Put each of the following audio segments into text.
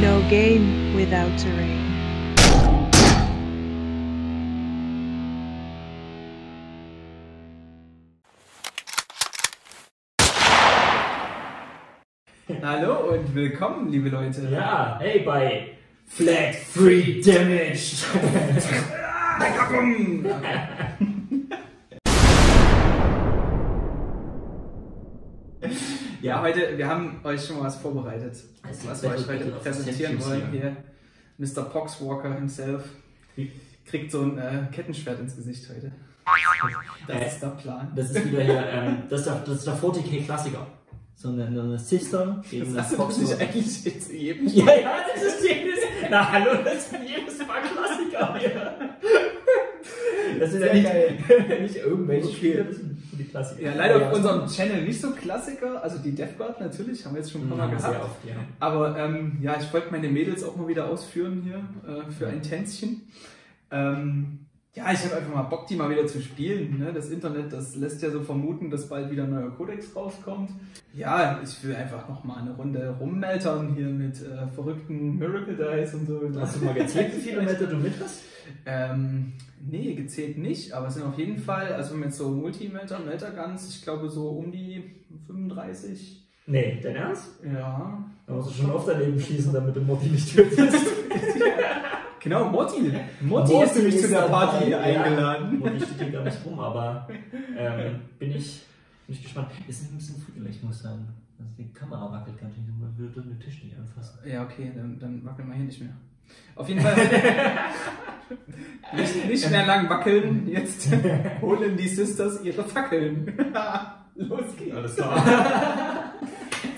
No game without terrain. Hallo und willkommen, liebe Leute. Ja, hey, bei Flat Free Damage. Bumm. Ja, heute, wir haben euch schon mal was vorbereitet, Es was wir euch heute präsentieren wollen. Hier, Mr. Poxwalker himself kriegt so ein äh, Kettenschwert ins Gesicht heute. Das Äh, ist der Plan. Das ist wieder hier, ähm, das, ist der, das ist der 40k Klassiker. So eine, eine Sister gegen Das das hast du nicht Fox. eigentlich jetzt jedem Ja, ja, das ist jedes. Na hallo, das sind jedes Mal Klassiker hier. Das sind ja nicht, nicht irgendwelche Spiele, das sind die Klassiker. Ja, leider Aber auf unserem Channel nicht so Klassiker. Also die Death Guard natürlich, haben wir jetzt schon ein paar Mal Ja, gehabt. sehr oft, ja. Aber ähm, ja, ich wollte meine Mädels auch mal wieder ausführen hier äh, für ein Tänzchen. Ähm, ja, ich habe einfach mal Bock, die mal wieder zu spielen. Ne? Das Internet, das lässt ja so vermuten, dass bald wieder ein neuer Codex rauskommt. Ja, ich will einfach noch mal eine Runde rummeltern hier mit äh, verrückten Miracle Dice und so. Hast du mal gezählt, wie viele Meter du mit hast? Ähm, nee, gezählt nicht, aber es sind auf jeden Fall, also wenn man jetzt so Multimelter, Melterguns, ich glaube so um die 35. Nee, dein Ernst? Ja, Da musst du schon oft daneben schießen, damit du Motti nicht tötest. Genau, Motti. Motti ist nämlich zu der Party hier eingeladen. Motti steht hier gar nicht rum, aber ähm, bin, ich, bin ich gespannt. Ist ein bisschen früh, ich muss sagen. Also die Kamera wackelt ganz schön, man würde den Tisch nicht anfassen. Ja, okay, dann, dann wackeln wir hier nicht mehr. Auf jeden Fall nicht, nicht mehr lang wackeln. Jetzt holen die Sisters ihre Fackeln. Los geht's. Alles klar.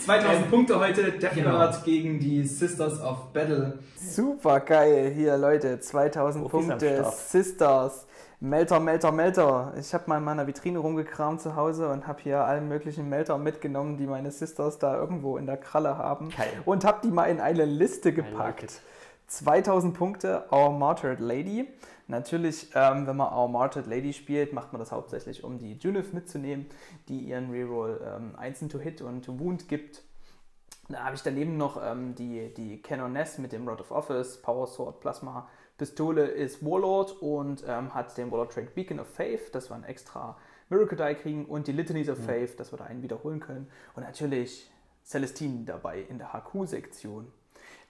2000 Punkte heute, Death Genau. Guard gegen die Sisters of Battle. Super geil hier, Leute. 2000 Profis am Punkte. Sisters. Melter, Melter, Melter. Ich habe mal in meiner Vitrine rumgekramt zu Hause und habe hier allen möglichen Melter mitgenommen, die meine Sisters da irgendwo in der Kralle haben. Geil. Und habe die mal in eine Liste like gepackt. it. 2000 Punkte, Our Martyred Lady. Natürlich, ähm, wenn man Our Martyred Lady spielt, macht man das hauptsächlich, um die Junith mitzunehmen, die ihren Reroll ähm, 1 to Hit und Wound gibt. Da habe ich daneben noch ähm, die, die Canoness mit dem Rod of Office, Power Sword, Plasma, Pistole ist Warlord und ähm, hat den Warlord Track Beacon of Faith, dass wir ein extra Miracle Die kriegen und die Litanies of Faith, dass wir da einen wiederholen können. Und natürlich Celestine dabei in der HQ-Sektion.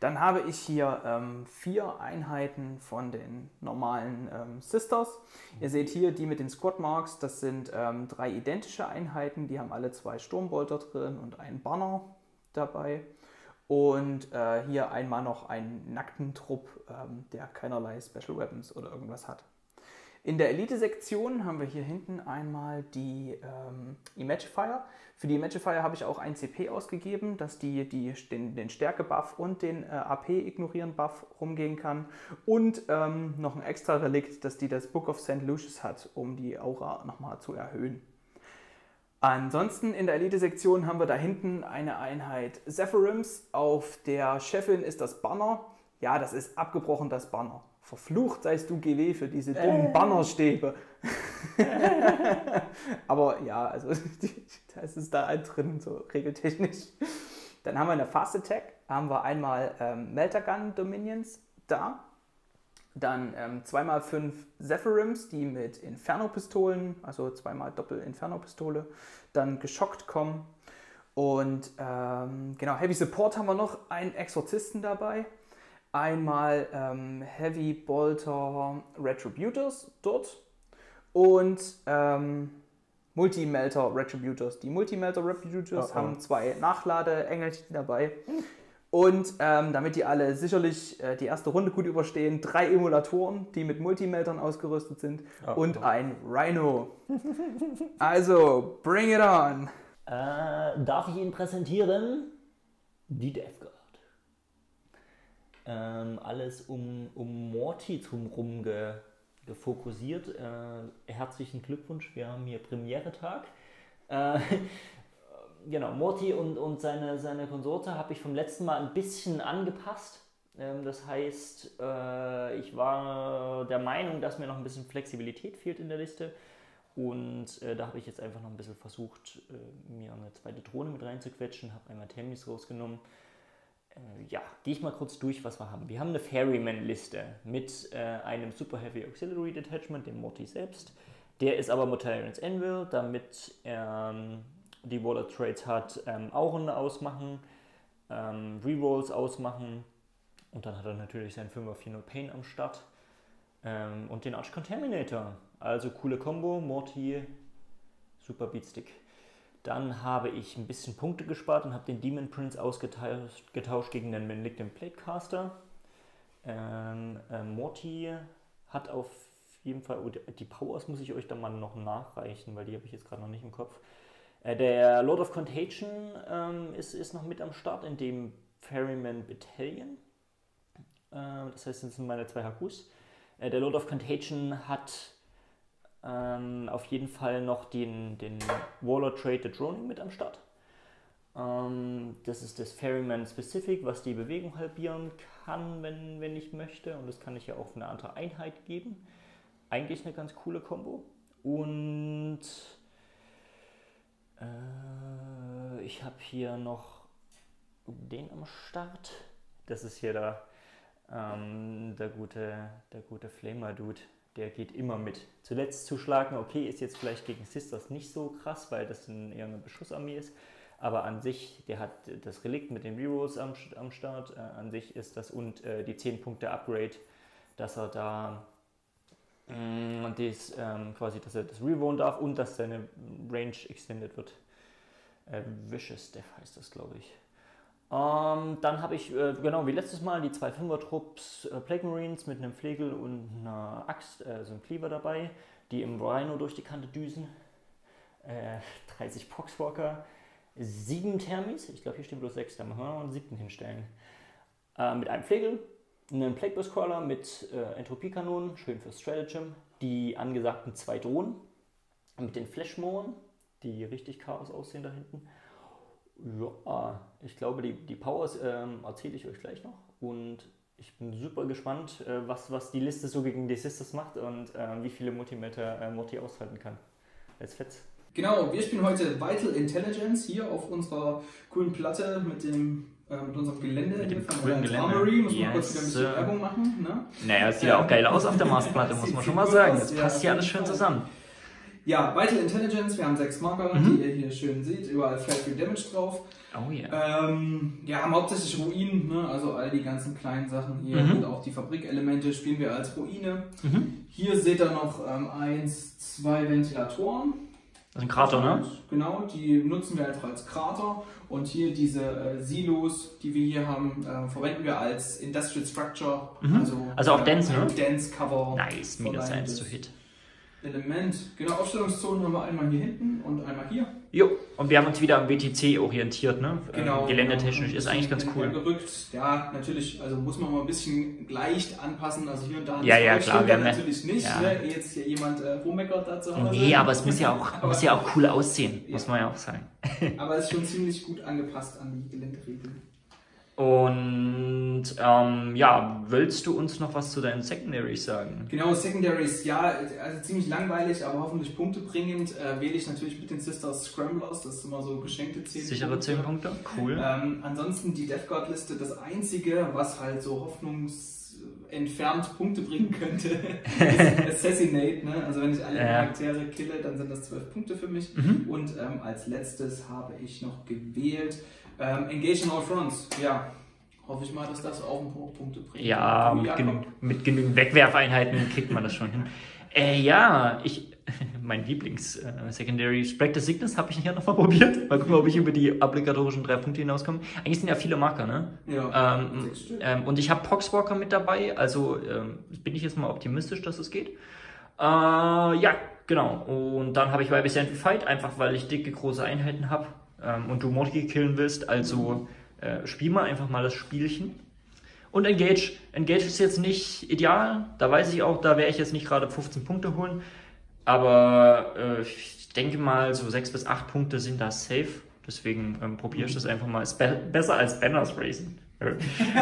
Dann habe ich hier ähm, vier Einheiten von den normalen ähm, Sisters. Ihr seht hier die mit den Squad Marks. Das sind ähm, drei identische Einheiten. Die haben alle zwei Sturmbolter drin und einen Banner dabei. Und äh, hier einmal noch einen nackten Trupp, ähm, der keinerlei Special Weapons oder irgendwas hat. In der Elite-Sektion haben wir hier hinten einmal die ähm, Imagifier. Für die Imagifier habe ich auch ein CP ausgegeben, dass die, die den, den Stärke-Buff und den äh, AP-Ignorieren-Buff rumgehen kann. Und ähm, noch ein extra Relikt, dass die das Book of St. Lucius hat, um die Aura nochmal zu erhöhen. Ansonsten in der Elite-Sektion haben wir da hinten eine Einheit Zephyrums. Auf der Chefin ist das Banner. Ja, das ist abgebrochen, das Banner. Verflucht seist du GW für diese dummen Bannerstäbe. Aber ja, also das ist da halt drin, so regeltechnisch. Dann haben wir eine Fast Attack, haben wir einmal ähm, Meltergun Dominions da. Dann ähm, 2x5 Zephyrums, die mit Inferno-Pistolen, also zweimal Doppel-Inferno-Pistole, dann geschockt kommen. Und ähm, genau, Heavy Support haben wir noch, einen Exorzisten dabei. Einmal ähm, Heavy Bolter Retributors dort. Und ähm, Multi-Melter Retributors. Die Multi-Melter Retributors Oh, oh. haben zwei Nachladeengelchen dabei. Und ähm, damit die alle sicherlich äh, die erste Runde gut überstehen, drei Emulatoren, die mit Multimeltern ausgerüstet sind Oh, und oh. ein Rhino. also, bring it on! Äh, darf ich Ihnen präsentieren? Die Death Guard. Ähm, alles um, um Morty drumherum ge, gefokussiert. Äh, herzlichen Glückwunsch, wir haben hier Premiere-Tag. Äh, genau, Morty und, und seine, seine Konsorte habe ich vom letzten Mal ein bisschen angepasst. Ähm, das heißt, äh, ich war der Meinung, dass mir noch ein bisschen Flexibilität fehlt in der Liste. Und äh, da habe ich jetzt einfach noch ein bisschen versucht, äh, mir eine zweite Drohne mit reinzuquetschen, habe einmal Temis rausgenommen. Äh, ja, gehe ich mal kurz durch, was wir haben. Wir haben eine Ferryman-Liste mit äh, einem Super Heavy Auxiliary Detachment, dem Morty selbst. Der ist aber Mortarians Anvil, damit ähm, die Waller Trades hat, ähm, Auren ausmachen, ähm, Rerolls ausmachen und dann hat er natürlich sein 5 4 0 Pain am Start ähm, und den Arch Contaminator. Also coole Combo, Morty, super Beatstick. Dann habe ich ein bisschen Punkte gespart und habe den Demon Prince ausgetauscht getauscht gegen den Malignant Platecaster. Ähm, äh, Morty hat auf jeden Fall, oh, die Powers muss ich euch dann mal noch nachreichen, weil die habe ich jetzt gerade noch nicht im Kopf. Äh, der Lord of Contagion ähm, ist, ist noch mit am Start in dem Ferryman Battalion. Äh, das heißt, das sind meine zwei Hakus. Äh, der Lord of Contagion hat ähm, auf jeden Fall noch den, den Warlord Trade the Droning mit am Start. Ähm, das ist das Ferryman Specific, was die Bewegung halbieren kann, wenn, wenn ich möchte. Und das kann ich ja auch eine andere Einheit geben. Eigentlich eine ganz coole Combo. Und äh, ich habe hier noch den am Start. Das ist hier der, ähm, der gute, der gute Flamer-Dude. Der geht immer mit. Zuletzt zuschlagen, okay, ist jetzt vielleicht gegen Sisters nicht so krass, weil das ein, eher eine Beschussarmee ist. Aber an sich, der hat das Relikt mit den Rerolls am, am Start. Äh, an sich ist das und äh, die 10 Punkte Upgrade, dass er da mh, mm, dies, ähm, quasi, dass er das Rewohnen darf und dass seine Range extended wird. Äh, Vicious Death heißt das, glaube ich. Ähm, dann habe ich, äh, genau wie letztes Mal, die zwei Fünfer-Trupps äh, Plague Marines mit einem Flegel und einer Axt, äh, so einem Cleaver dabei, die im Rhino durch die Kante düsen. 30 äh, Poxwalker, 7 Thermis, ich glaube hier stehen bloß 6, da machen wir noch einen siebten hinstellen. Äh, mit einem Flegel, einen Plague Crawler mit äh, Entropiekanonen, schön für Stratagem, die angesagten zwei Drohnen mit den Flashmoren, die richtig Chaos aussehen da hinten ja, ich glaube, die, die Powers ähm, erzähle ich euch gleich noch. Und ich bin super gespannt, äh, was, was die Liste so gegen die Sisters macht und äh, wie viele Multimeter äh, Morty aushalten kann. Als Fetz. Genau, wir spielen heute Vital Intelligence hier auf unserer coolen Platte mit dem äh, mit unserem Gelände mit dem von coolen Gelände. Armory. Muss yes, man kurz wieder ein bisschen Werbung machen. Ne? Naja, es sieht ja auch geil aus auf der Marsplatte, muss man schon mal sagen. Das passt hier alles schön zusammen. Ja, Vital Intelligence, wir haben sechs Marker, mhm. die ihr hier schön seht, überall Flat Free Damage drauf. Oh yeah. Ähm, ja, haben hauptsächlich Ruinen, ne? also all die ganzen kleinen Sachen hier mhm. und auch die Fabrikelemente spielen wir als Ruine. Mhm. Hier seht ihr noch ähm, eins, zwei Ventilatoren. Das ein Krater, ne? Genau, die nutzen wir einfach als Krater. Und hier diese äh, Silos, die wir hier haben, äh, verwenden wir als Industrial Structure. Mhm. Also, also auch Dense, ne? Dense Cover. Nice, minus 1 zu Hit. Element. Genau, Aufstellungszonen haben wir einmal hier hinten und einmal hier. Jo, und wir haben uns wieder am BTC orientiert, ne? Genau. Ähm, geländetechnisch genau. ist eigentlich ganz cool. Gerückt. Ja, natürlich, also muss man mal ein bisschen leicht anpassen. Also hier und da. Ja, ja, klar. Wir natürlich nicht, ja. ne? Jetzt hier jemand äh, rummeckert dazu. Nee, aber es muss ja auch, muss ja auch cool aussehen, ja. muss man ja auch sagen. aber es ist schon ziemlich gut angepasst an die Geländeregeln. Und ähm, ja, willst du uns noch was zu deinen Secondaries sagen? Genau, Secondaries, ja, also ziemlich langweilig, aber hoffentlich punktebringend. Äh, wähle ich natürlich mit den Sisters Scramblers, das ist immer so geschenkte 10 Sichere Punkte. 10 Punkte, cool. Ähm, ansonsten die Death Guard Liste, das einzige, was halt so hoffnungsentfernt Punkte bringen könnte, ist Assassinate. Ne? Also wenn ich alle. Charaktere kille, dann sind das 12 Punkte für mich. Mhm. Und ähm, als letztes habe ich noch gewählt ähm, engage in all fronts, ja. Hoffe ich mal, dass das auch ein paar Punkte bringt. Ja, mit, genü mit, genügend Wegwerfeinheiten kriegt man das schon hin. Äh, ja, ich, mein Lieblings-Secondary äh, Spectre Sickness habe ich hier nochmal probiert. Mal gucken, ob ich über die obligatorischen drei Punkte hinauskomme. Eigentlich sind ja viele Marker, ne? Ja. Ähm, ähm, und ich habe Poxwalker mit dabei, also ähm, bin ich jetzt mal optimistisch, dass es geht. Äh, ja, genau. Und dann habe ich Vibe Fight, einfach weil ich dicke, große Einheiten habe ähm, und du Morty killen willst, also äh, spiel mal einfach mal das Spielchen. Und Engage. Engage ist jetzt nicht ideal. Da weiß ich auch, da werde ich jetzt nicht gerade 15 Punkte holen. Aber äh, ich denke mal, so 6 bis 8 Punkte sind da safe. Deswegen ähm, probiere ich das einfach mal. Ist be besser als Banners Racing.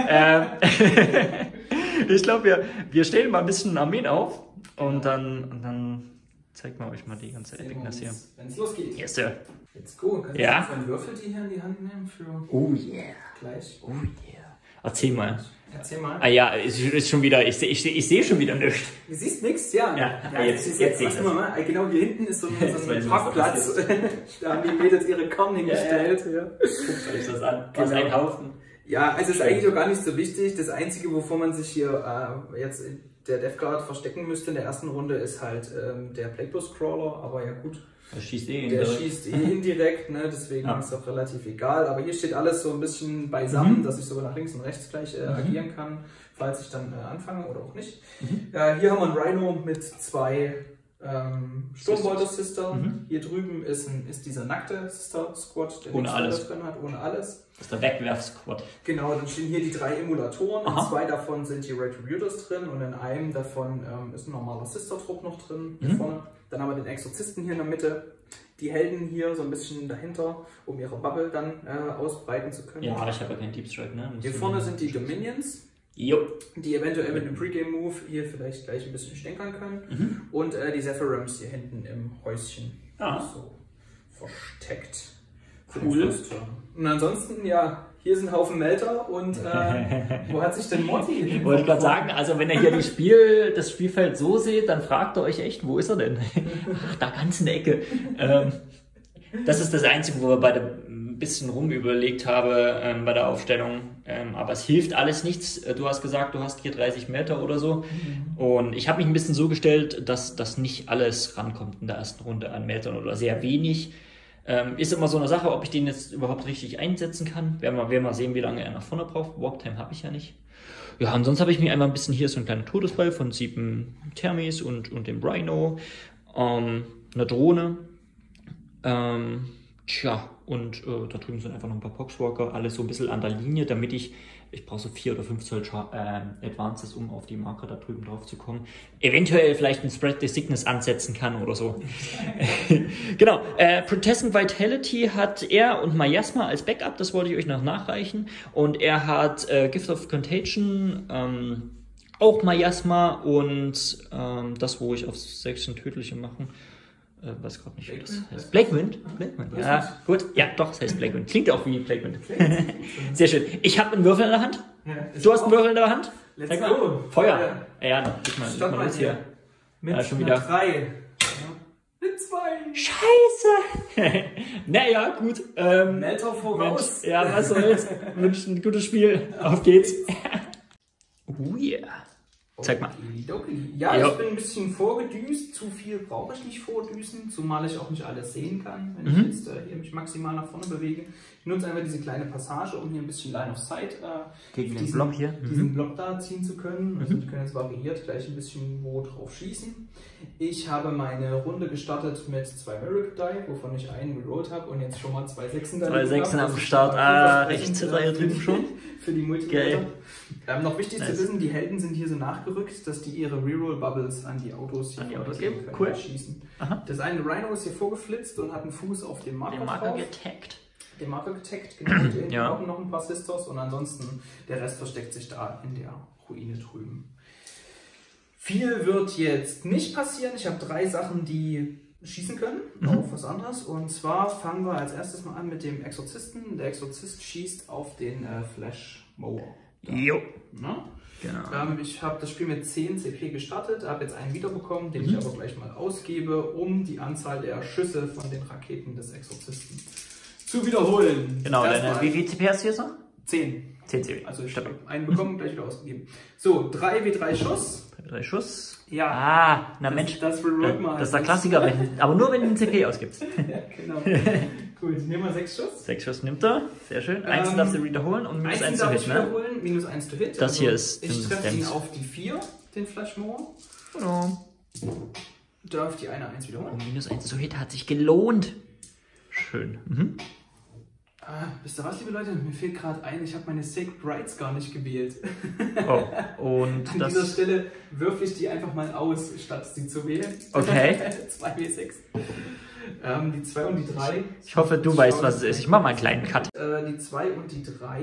ähm, ich glaube, wir, wir stellen mal ein bisschen Armeen auf und dann, und dann zeigt man euch mal die ganze Epicness hier. Wenn es losgeht. Yes, sir. Let's go. Kannst ja? du einen Würfel die hier in die Hand nehmen für oh yeah. gleich? Oh yeah. Erzähl mal. Erzähl mal. Ah ja, ist, ist schon wieder, ich, ich, ich sehe schon wieder nichts. Du siehst nichts, ja. Ja, jetzt- ist jetzt sehe ich was immer mal. Genau hier hinten ist so ein, Jetzt so ich, Parkplatz. da haben die Mädels ihre Korn hingestellt. Ja, Guckt euch das an. Was Genau. ein Haufen. ja. also ist eigentlich auch gar nicht so wichtig. Das Einzige, wovor man sich hier äh, jetzt in der Death Guard verstecken müsste in der ersten Runde, ist halt ähm, der Plagueis Crawler. Aber ja gut, Das schießt eh der indirekt. schießt eh indirekt, ne? deswegen Ja. ist es auch relativ egal. Aber hier steht alles so ein bisschen beisammen, dass ich sogar nach links und rechts gleich äh, agieren kann, falls ich dann äh, anfange oder auch nicht. Äh, hier haben wir einen Rhino mit zwei ähm, Sturmbolter Sister. Hier drüben ist, ein, ist dieser nackte Sister Squad, der Ohne alles. drin hat, ohne alles. Das ist der Wegwerf-Squad. Genau, dann stehen hier die drei Emulatoren. In Aha. zwei davon sind die Retributors drin und in einem davon ähm, ist ein normaler Sister-Trupp noch drin, Mhm. vorne. Dann haben wir den Exorzisten hier in der Mitte. Die Helden hier so ein bisschen dahinter, um ihre Bubble dann äh, ausbreiten zu können. Ja, ich habe ja keinen Deep Strike, ne? Muss Hier vorne sind die Dominions, Jo. die eventuell mit einem Pre-Game-Move hier vielleicht gleich ein bisschen stänkern können. Und äh, die Zephyrums hier hinten im Häuschen. Ah. So versteckt. Cool. Und ansonsten, ja, hier sind ein Haufen Melter und äh, wo hat sich denn? Ich wollte gerade sagen, also wenn ihr hier die Spiel, das Spielfeld so seht, dann fragt ihr euch echt, wo ist er denn? Ach, da ganz in der Ecke. Ähm, das ist das Einzige, wo wir beide ein bisschen rumüberlegt habe ähm, bei der Aufstellung. Ähm, aber es hilft alles nichts. Äh, Du hast gesagt, du hast hier 30 Meter oder so. Und ich habe mich ein bisschen so gestellt, dass das nicht alles rankommt in der ersten Runde an Metern oder sehr wenig. Ähm, ist immer so eine Sache, ob ich den jetzt überhaupt richtig einsetzen kann. Werden wir, werden wir sehen, wie lange er nach vorne braucht. Warptime habe ich ja nicht. Ja, und sonst habe ich mir einmal ein bisschen hier so einen kleinen Todesball von sieben Thermis und, und dem Rhino, ähm, eine Drohne, ähm, tja, und äh, da drüben sind einfach noch ein paar Poxwalker, alles so ein bisschen an der Linie, damit ich, ich brauche so vier oder fünf Zoll Scha- ähm, Advances, um auf die Marker da drüben drauf zu kommen. Eventuell vielleicht ein Spread the Sickness ansetzen kann oder so. genau, äh, Protestant Vitality hat er und Miasma als Backup, das wollte ich euch noch nachreichen. Und er hat äh, Gift of Contagion, ähm, auch Miasma und ähm, das, wo ich auf 16 tödliche machen. Äh, weiß gerade nicht, wie das heißt. Blackwind? Blackwind, ja. Gut, ja, doch, es heißt Blackwind. Klingt auch wie Blackwind. Sehr schön. Ich habe einen Würfel in der Hand. Du hast einen Würfel in der Hand? Let's go. Feuer. Ja, ja, dann leg mal, Stopp mal hier. Mit Ja, schon wieder. drei. Mit zwei. Scheiße! naja, gut. Ähm, Melter voraus. Mensch, ja, was soll's. Wünsche ein gutes Spiel. Auf geht's. oh yeah. Zeig mal. Ja. ich bin ein bisschen vorgedüst. Zu viel brauche ich nicht vordüsen, zumal ich auch nicht alles sehen kann, wenn Mhm. ich jetzt äh, hier mich maximal nach vorne bewege. Ich nutze einfach diese kleine Passage, um hier ein bisschen Line of Sight äh, Gegen den diesen, Block hier. diesen Mhm. Block da ziehen zu können. Also ich kann jetzt variiert gleich ein bisschen wo drauf schießen. Ich habe meine Runde gestartet mit zwei Miracle Die, wovon ich einen gerollt habe und jetzt schon mal zwei Sechsen da Zwei Sechsen am Start. Ah, rechts äh, drüben schon. Für die multi Geil. ähm, Noch wichtig Nice. zu wissen, die Helden sind hier so nachgerückt, dass die ihre Reroll-Bubbles an die Autos hier An die Autos geben können, Cool. schießen. Aha. Das eine Rhino ist hier vorgeflitzt und hat einen Fuß auf dem Marker, Den Marker getaggt. Getaggt, genau. Und hinten Ja. noch ein paar Sisters und ansonsten der Rest versteckt sich da in der Ruine drüben. Viel wird jetzt nicht passieren. Ich habe drei Sachen, die schießen können Mhm. auf was anderes. Und zwar fangen wir als erstes mal an mit dem Exorzisten. Der Exorzist schießt auf den äh, Flash Mower. Jo. Ne? Genau. Ähm, ich habe das Spiel mit 10 CP gestartet, habe jetzt einen wiederbekommen, den Mhm. ich aber gleich mal ausgebe, um die Anzahl der Schüsse von den Raketen des Exorzisten zu wiederholen. Genau, deine, wie viel CP hast du jetzt noch? 10. 10 CP. Also ich habe einen bekommen, gleich wieder ausgegeben. So, 3 wie 3 Schuss. Drei Schuss. Ja. Ah, na Das- Mensch. das reward mal. Das ist der Klassiker, wenn, aber nur wenn du einen CP ausgibst. ja, genau. Gut, nehmen wir 6 Schuss. Sechs Schuss nimmt er. Sehr schön. Eins Ähm, darfst du wiederholen und minus Eins eins darf zu ich Hit, ne? wiederholen, minus 1 to hit. Also Das hier ist Ich treffe ihn auf die 4, den Flashmower. Genau. Darf die eine 1 wiederholen. Und minus eins zu Hit hat sich gelohnt. Schön. Mhm. Ah, wisst ihr was, liebe Leute? Mir fehlt gerade ein, ich habe meine Sacred Rights gar nicht gewählt. Oh, und An dieser das. Stelle würfe ich die einfach mal aus, statt sie zu wählen. Okay. 2 W6. Ähm, die 2 und die 3. Ich hoffe, du weißt, was es ist. Ich mache mal einen kleinen Cut. Äh, die 2 und die 3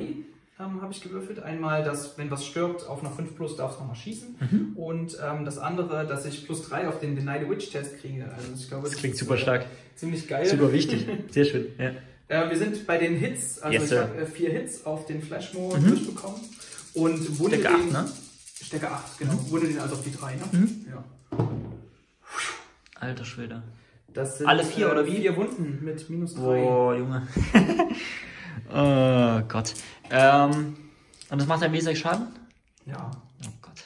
ähm, habe ich gewürfelt. Einmal, dass, wenn was stirbt, auf einer 5 plus darf es nochmal schießen. Mhm. Und ähm, das andere, dass ich plus 3 auf den Deny the Witch Test kriege. Also ich glaube, Das klingt ist, super äh, stark. Ziemlich geil. Super wichtig. Sehr schön. Ja. Äh, wir sind bei den Hits. Also Yes, ich habe äh, vier Hits auf den Flashmore Mhm. durchbekommen. Und wunde Stärke den, 8, ne? Stärke 8, genau. Wunde den also auf die 3, ne? Mhm. Ja. Alter Schwede. Das sind, Alle vier, oder wie? Vier Wunden mit minus 3. Oh, Junge. oh Gott. Ähm, und das macht ein W6 Schaden? Ja. Oh Gott.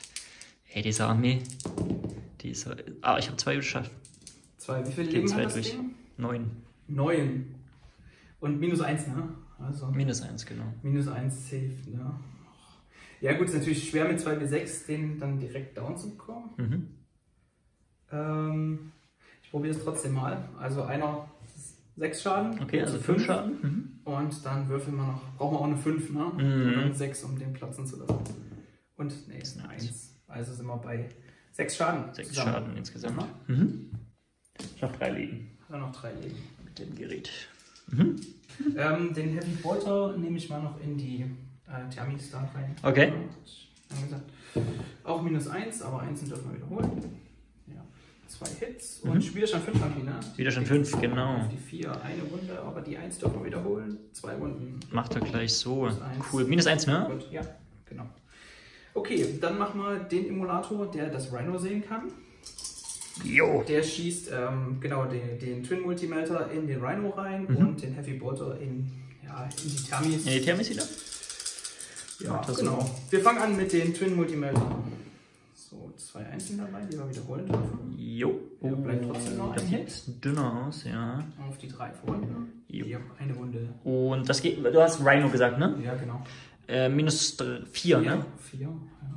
Ey, diese Armee. Die ist so. Ah, ich habe zwei geschafft. Zwei. Wie viel Gehen Leben hat das durch. Ding? Neun. Neun. Und minus 1, ne? Also Minus eins, genau. minus 1 safe, ne? Ja gut, ist natürlich schwer mit 2W6 den dann direkt down zu bekommen. Mhm. Ähm, ich probiere es trotzdem mal. Also einer 6 Schaden. Okay, also fünf Schaden. Mhm. Und dann würfeln wir noch, brauchen wir auch eine 5, ne? Mhm. Und dann 6, um den platzen zu lassen. Und, nee, ist eine Nice. 1. Also sind wir bei 6 Schaden. Sechs zusammen. Schaden insgesamt. Mhm. Ich noch drei Leben Dann noch 3 Leben. mit dem Gerät. Ähm, den Heavy Bolter nehme ich mal noch in die äh, Thermis da rein. Okay. Ja, auch minus 1, aber 1 dürfen wir wiederholen. Ja. Zwei Hits Mhm. und Widerstand 5 haben die, ne? Widerstand fünf, genau. Auf die 4 eine Wunde, aber die 1 dürfen wir wiederholen. Zwei Wunden. Macht er gleich so. Minus. Cool. Minus eins, ne? Gut, ja, genau. Okay, dann machen wir den Emulator, der das Rhino sehen kann. Jo. Der schießt ähm, genau den, den Twin Multimelter in den Rhino rein Mhm. und den Heavy Bolter in, ja, in die Thermis. In die Thermis wieder? Ja, das genau. Wir fangen an mit den Twin Multimelter. So, zwei Einzeln dabei, die wir wiederholen dürfen. Jo. Ja, bleibt trotzdem noch das ein Hit. sieht dünner aus, ja. Auf die drei vorhanden. Jo. Hier, eine Runde. Und das geht, du hast Rhino gesagt, ne? Ja, genau. Äh, minus dr- vier, ne? Vier.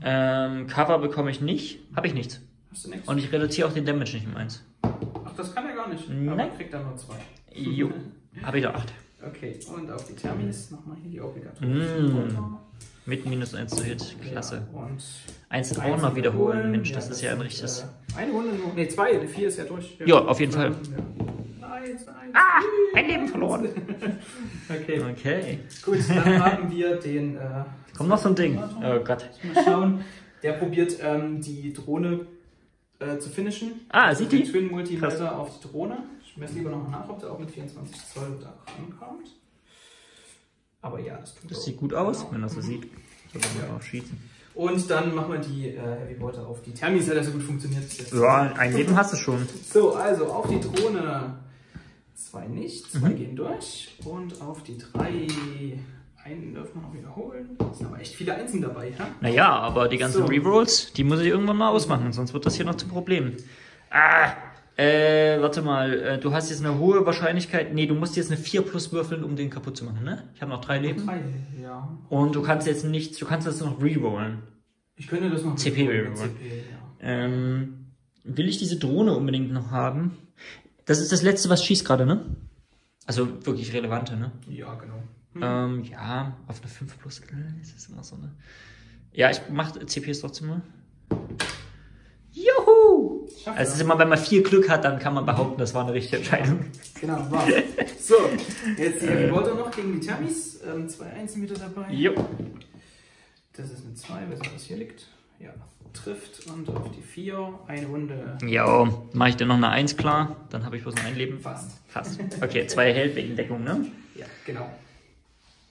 Ja. Ähm, Cover bekomme ich nicht. Habe ich nichts. Hast du nichts? Und ich reduziere auch den Damage nicht um eins. Ach, das kann er gar nicht. Nein. Aber kriegt dann nur zwei. Jo. Habe ich doch acht. Okay, und auf die Thermis nochmal hier die Mm. obligatorischen. Mit minus eins zu Hit. Klasse. Ja, und Eins auch noch wiederholen. wiederholen. Mensch, das Ja, ist ja ein richtiges. Äh, eine Runde nur. Ne, zwei. Die vier ist ja durch. Ja, auf jeden Fall. Ja. Eins, eins. Ah, ein Leben verloren. Okay, Okay. gut. Dann haben wir den. Äh, Kommt noch so ein Ding. Oh Gott. Mal schauen. Der probiert ähm, die Drohne äh, zu finishen. Ah, sieht die? Twin Multimeter auf die Drohne. Ich messe lieber nochmal nach, ob der auch mit 24 Zoll da rankommt. Aber ja, das tut Das sieht gut aus, Genau. wenn das so sieht. So kann man Ja. auch schießen. Und dann machen wir die äh, Heavy Bolter auf die Thermis, hat ja so gut funktioniert. jetzt. Ja, ein Leben hast du schon. So, also auf die Drohne. Zwei nicht, zwei Mhm. gehen durch. Und auf die drei. Einen dürfen wir noch wiederholen. Es sind aber echt viele Einsen dabei, ja? Naja, aber die ganzen So. Rerolls, die muss ich irgendwann mal ausmachen, sonst wird das hier noch zum Problem. Ah, äh, warte mal, äh, du hast jetzt eine hohe Wahrscheinlichkeit. Nee, du musst jetzt eine 4 plus würfeln, um den kaputt zu machen, ne? Ich habe noch drei Leben. Drei, ja. Und du kannst jetzt nicht, du kannst das noch rerollen. Ich könnte das noch. CP wiederholen. CP, ja. Ähm, will ich diese Drohne unbedingt noch haben? Das ist das letzte, was schießt gerade, ne? Also wirklich relevante, ne? Ja, genau. Ähm, ja, auf eine 5 plus. ist immer so eine. Ja, ich mach CPs trotzdem mal. Juhu! Also es ist er. immer, wenn man viel Glück hat, dann kann man behaupten, das war eine richtige Entscheidung. Genau, war. So, jetzt die Heavy Bolter noch gegen die Thermis. Ähm, zwei Einsen wieder dabei. Jo. Das ist eine 2, weil das hier liegt. Ja, trifft und auf die 4. Eine Runde. Jo, mache ich dir noch eine 1 klar, dann habe ich bloß noch ein Leben. Fast. Fast. Okay, zwei hält wegen Deckung, ne? Ja, genau.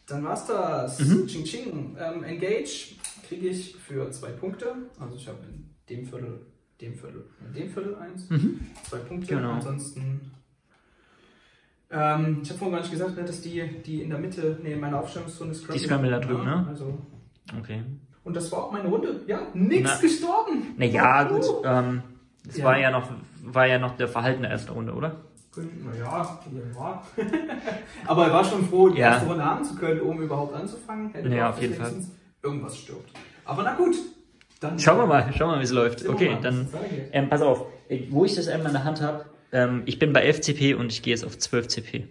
Dann war's das. Mhm. Ching Ching. Ähm, Engage kriege ich für zwei Punkte. Also ich habe in dem Viertel, dem Viertel, in dem Viertel eins. Mhm. Zwei Punkte. Genau. Ansonsten. Ähm, ich habe vorhin gar nicht gesagt, ne, dass die, die in der Mitte, nee, in meiner Aufstellungszone Scramble. Die Scramble da drüben, ja, ne? Also, Okay. und das war auch meine Runde. Ja, nix Na. gestorben. Naja, gut. Uh. Ähm, es Ja. war ja noch war ja noch der Verhalten der ersten Runde, oder? Naja, er. Aber er war schon froh, die Ja. erste Runde haben zu können, um überhaupt anzufangen. Hätte Ja, auf jeden Fall. wenigstens Irgendwas stirbt. Aber na gut. Dann Schauen wir mal, schauen wir mal, wie es läuft. Okay, mal, dann ähm, pass auf. Äh, Wo ich das einmal in der Hand habe, ähm, ich bin bei 11 CP und ich gehe jetzt auf 12 CP.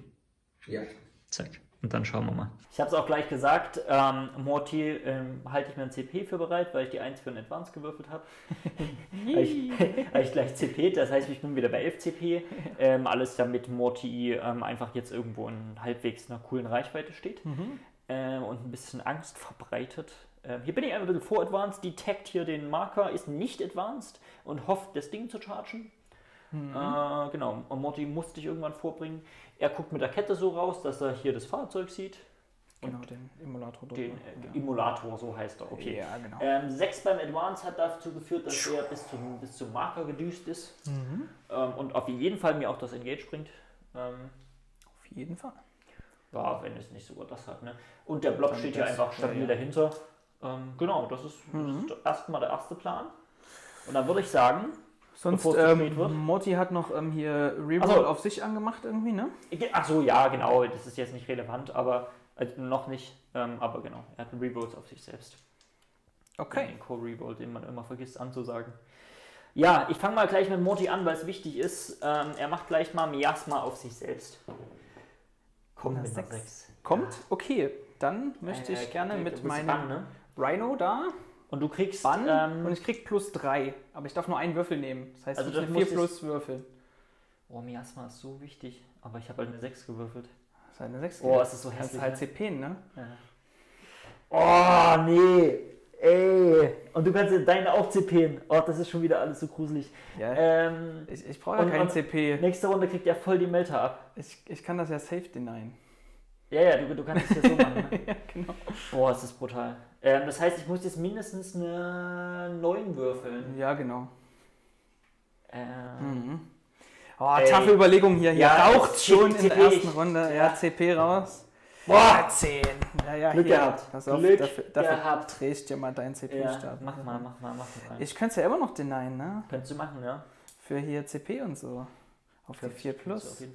Ja. Zack. Und dann schauen wir mal. Ich habe es auch gleich gesagt, ähm, Morty ähm, halte ich mir ein CP für bereit, weil ich die 1 für ein Advance gewürfelt habe. habe ich, hab ich gleich CP, das heißt, ich bin wieder bei 11 CP. Ähm, alles damit Morty ähm, einfach jetzt irgendwo in halbwegs einer coolen Reichweite steht ähm, und ein bisschen Angst verbreitet. Ähm, hier bin ich ein bisschen vor Advanced, detect hier den Marker, ist nicht Advanced und hofft, das Ding zu chargen. Äh, genau, und Morty musste ich irgendwann vorbringen. Er guckt mit der Kette so raus, dass er hier das Fahrzeug sieht. Genau, den Emulator Den äh, Emulator, so heißt er. Okay. Ja, genau. Ähm, 6 beim Advance hat dazu geführt, dass er bis zum, bis zum Marker gedüst ist. Mhm. Ähm, und auf jeden Fall mir auch das Engage bringt. Ähm, Auf jeden Fall. ja, wenn es nicht sogar das hat. Ne? Und der Block Dann steht hier das, einfach ja, stabil ja. dahinter. Ähm, genau, das ist, Mhm. das ist erstmal der erste Plan. Und dann würde ich sagen, Sonst, ähm, wird. Morty hat noch ähm, hier Reroll Ach so. auf sich angemacht irgendwie, ne? Ach so, ja, genau, das ist jetzt nicht relevant, aber also noch nicht. Ähm, aber genau, er hat Rerolls auf sich selbst. Den Core-Reroll, den man immer vergisst anzusagen. Ja, ich fange mal gleich mit Morty an, weil es wichtig ist. Ähm, er macht gleich mal Miasma auf sich selbst. Kommt mit sechs. 6. Kommt? Okay, dann möchte ich gerne mit meinem ne? Rhino da Und du kriegst. Bann Ähm, und ich krieg plus 3. Aber ich darf nur einen Würfel nehmen. Das heißt, Also ich das eine 4 muss plus Würfel. oh, Miasma ist so wichtig. Aber ich habe halt eine 6 gewürfelt. Das ist halt eine 6. Oh, es ist so Das ist hässlich. halt ne? CP, ne? Oh, nee. Ey. Und du kannst deine auch CPen. Oh, das ist schon wieder alles so gruselig. Ja. Ähm, ich ich brauche ja keinen CP. nächste Runde kriegt er voll die Melter ab. Ich, ich kann das ja safe denyen. Ja, ja, du, du kannst es ja so machen. Ne? ja, genau. Boah, ist das brutal. Ähm, das heißt, ich muss jetzt mindestens eine 9 würfeln. Ja, genau. Ähm, Mhm. Oh, Ey. taffe Überlegung hier. Hier Ja, raucht schon in der ersten Runde. Ja, ja. CP raus. Boah, 10. Ja, ja, Glück hier. gehabt. Pass auf, Glück dafür, dafür gehabt. dreh ich dir mal deinen CP-Stab. ja, mach mal, mach mal, mach mal. Ich könnte es ja immer noch denyen, ne? Könntest du machen, ja? Für hier CP und so. Auf die 4 Könntest du auf Plus.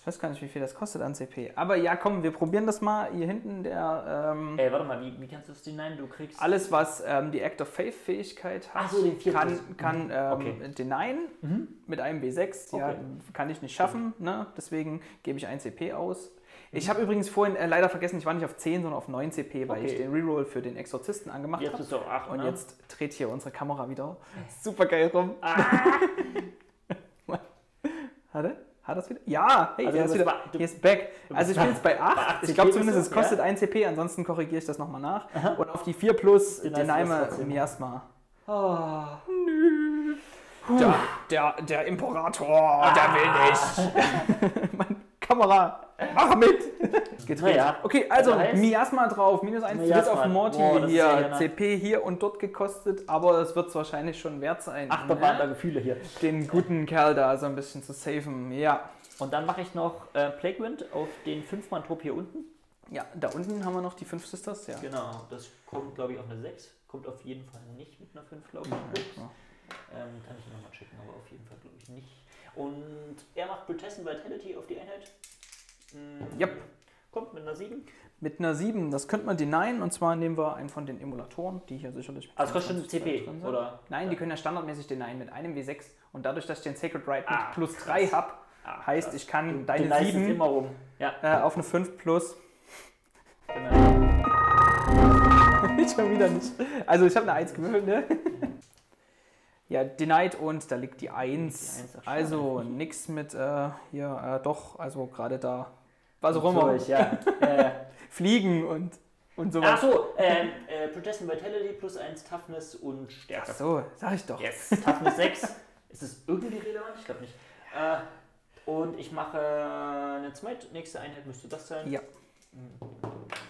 Ich weiß gar nicht, wie viel das kostet an CP. Aber ja, komm, wir probieren das mal. Hier hinten der. Ähm, Ey, warte mal, wie, wie kannst du es denyen? Du kriegst. alles, was ähm, die Act of Faith-Fähigkeit hat, so, den 4 kann, Plus. kann Mhm. ähm, Okay. denyen Mhm. mit einem W6. Ja, Okay. kann ich nicht schaffen. Ne? Deswegen gebe ich ein CP aus. Ich Mhm. habe übrigens vorhin äh, leider vergessen, ich war nicht auf 10, sondern auf 9 CP, weil Okay. ich den Reroll für den Exorzisten angemacht Jetzt habe. bist du auf 8, Und ne? jetzt dreht hier unsere Kamera wieder super geil rum. Ah. Hat er? Hat das wieder? Ja, hey, Also er du ist wieder. du Hier ist back. Also ich bin jetzt bei 8. bei 8 Ich glaube zumindest, es kostet 1 CP, ansonsten korrigiere ich das nochmal nach. Und auf die 4 plus Den den heißt das Naime trotzdem. Miasma. Oh. Der, der, der Imperator, der will nicht. Meine Kamera, mach mit. Gedreht. Naja, okay, also heißt- Miasma drauf, minus 1 wird Miasma. auf Morty ist hier, ja CP hier und dort gekostet, aber es wird es wahrscheinlich schon wert sein, Achterbahn ne? der Gefühle hier. den guten Kerl da so ein bisschen zu saven. Ja. Und dann mache ich noch äh, Plague Wind auf den 5-Mann-Trupp hier unten. Ja, da unten haben wir noch die fünf Sisters, ja. Genau, das kommt glaube ich auf eine 6. Kommt auf jeden Fall nicht mit einer 5, glaube ich. Ja. Ähm, kann ich nochmal checken, aber auf jeden Fall glaube ich nicht. Und er macht Protesten Vitality auf die Einheit. Mm, Yep. Kommt mit einer 7. Mit einer 7, das könnte man denyen, und zwar nehmen wir einen von den Emulatoren, die hier sicherlich. mit Also kostet 25 CP, drin sind. oder? Nein, die können ja standardmäßig denyen mit einem W6. Und dadurch, dass ich den Sacred Right mit Ah, plus krass. 3 habe, Ah, heißt, krass. ich kann Du deine leistest 7 immer rum. Ja, äh, auf eine 5 plus. genau. Schon wieder nicht. Also ich habe eine 1 gewürfelt, ne? Ja, denied und da liegt die 1. Die Eins, ach, schade. Also nix mit äh, hier, äh, doch, also gerade da. Was auch immer. Durch, ja. äh, Fliegen und, und sowas. ach so, ähm, äh, Protesten Vitality plus 1 Toughness und Stärke. Ach so, sag ich doch. Yes, Toughness 6. Ist es irgendwie relevant? Ich glaube nicht. Äh, und ich mache eine zweite, nächste Einheit müsste das sein. Ja.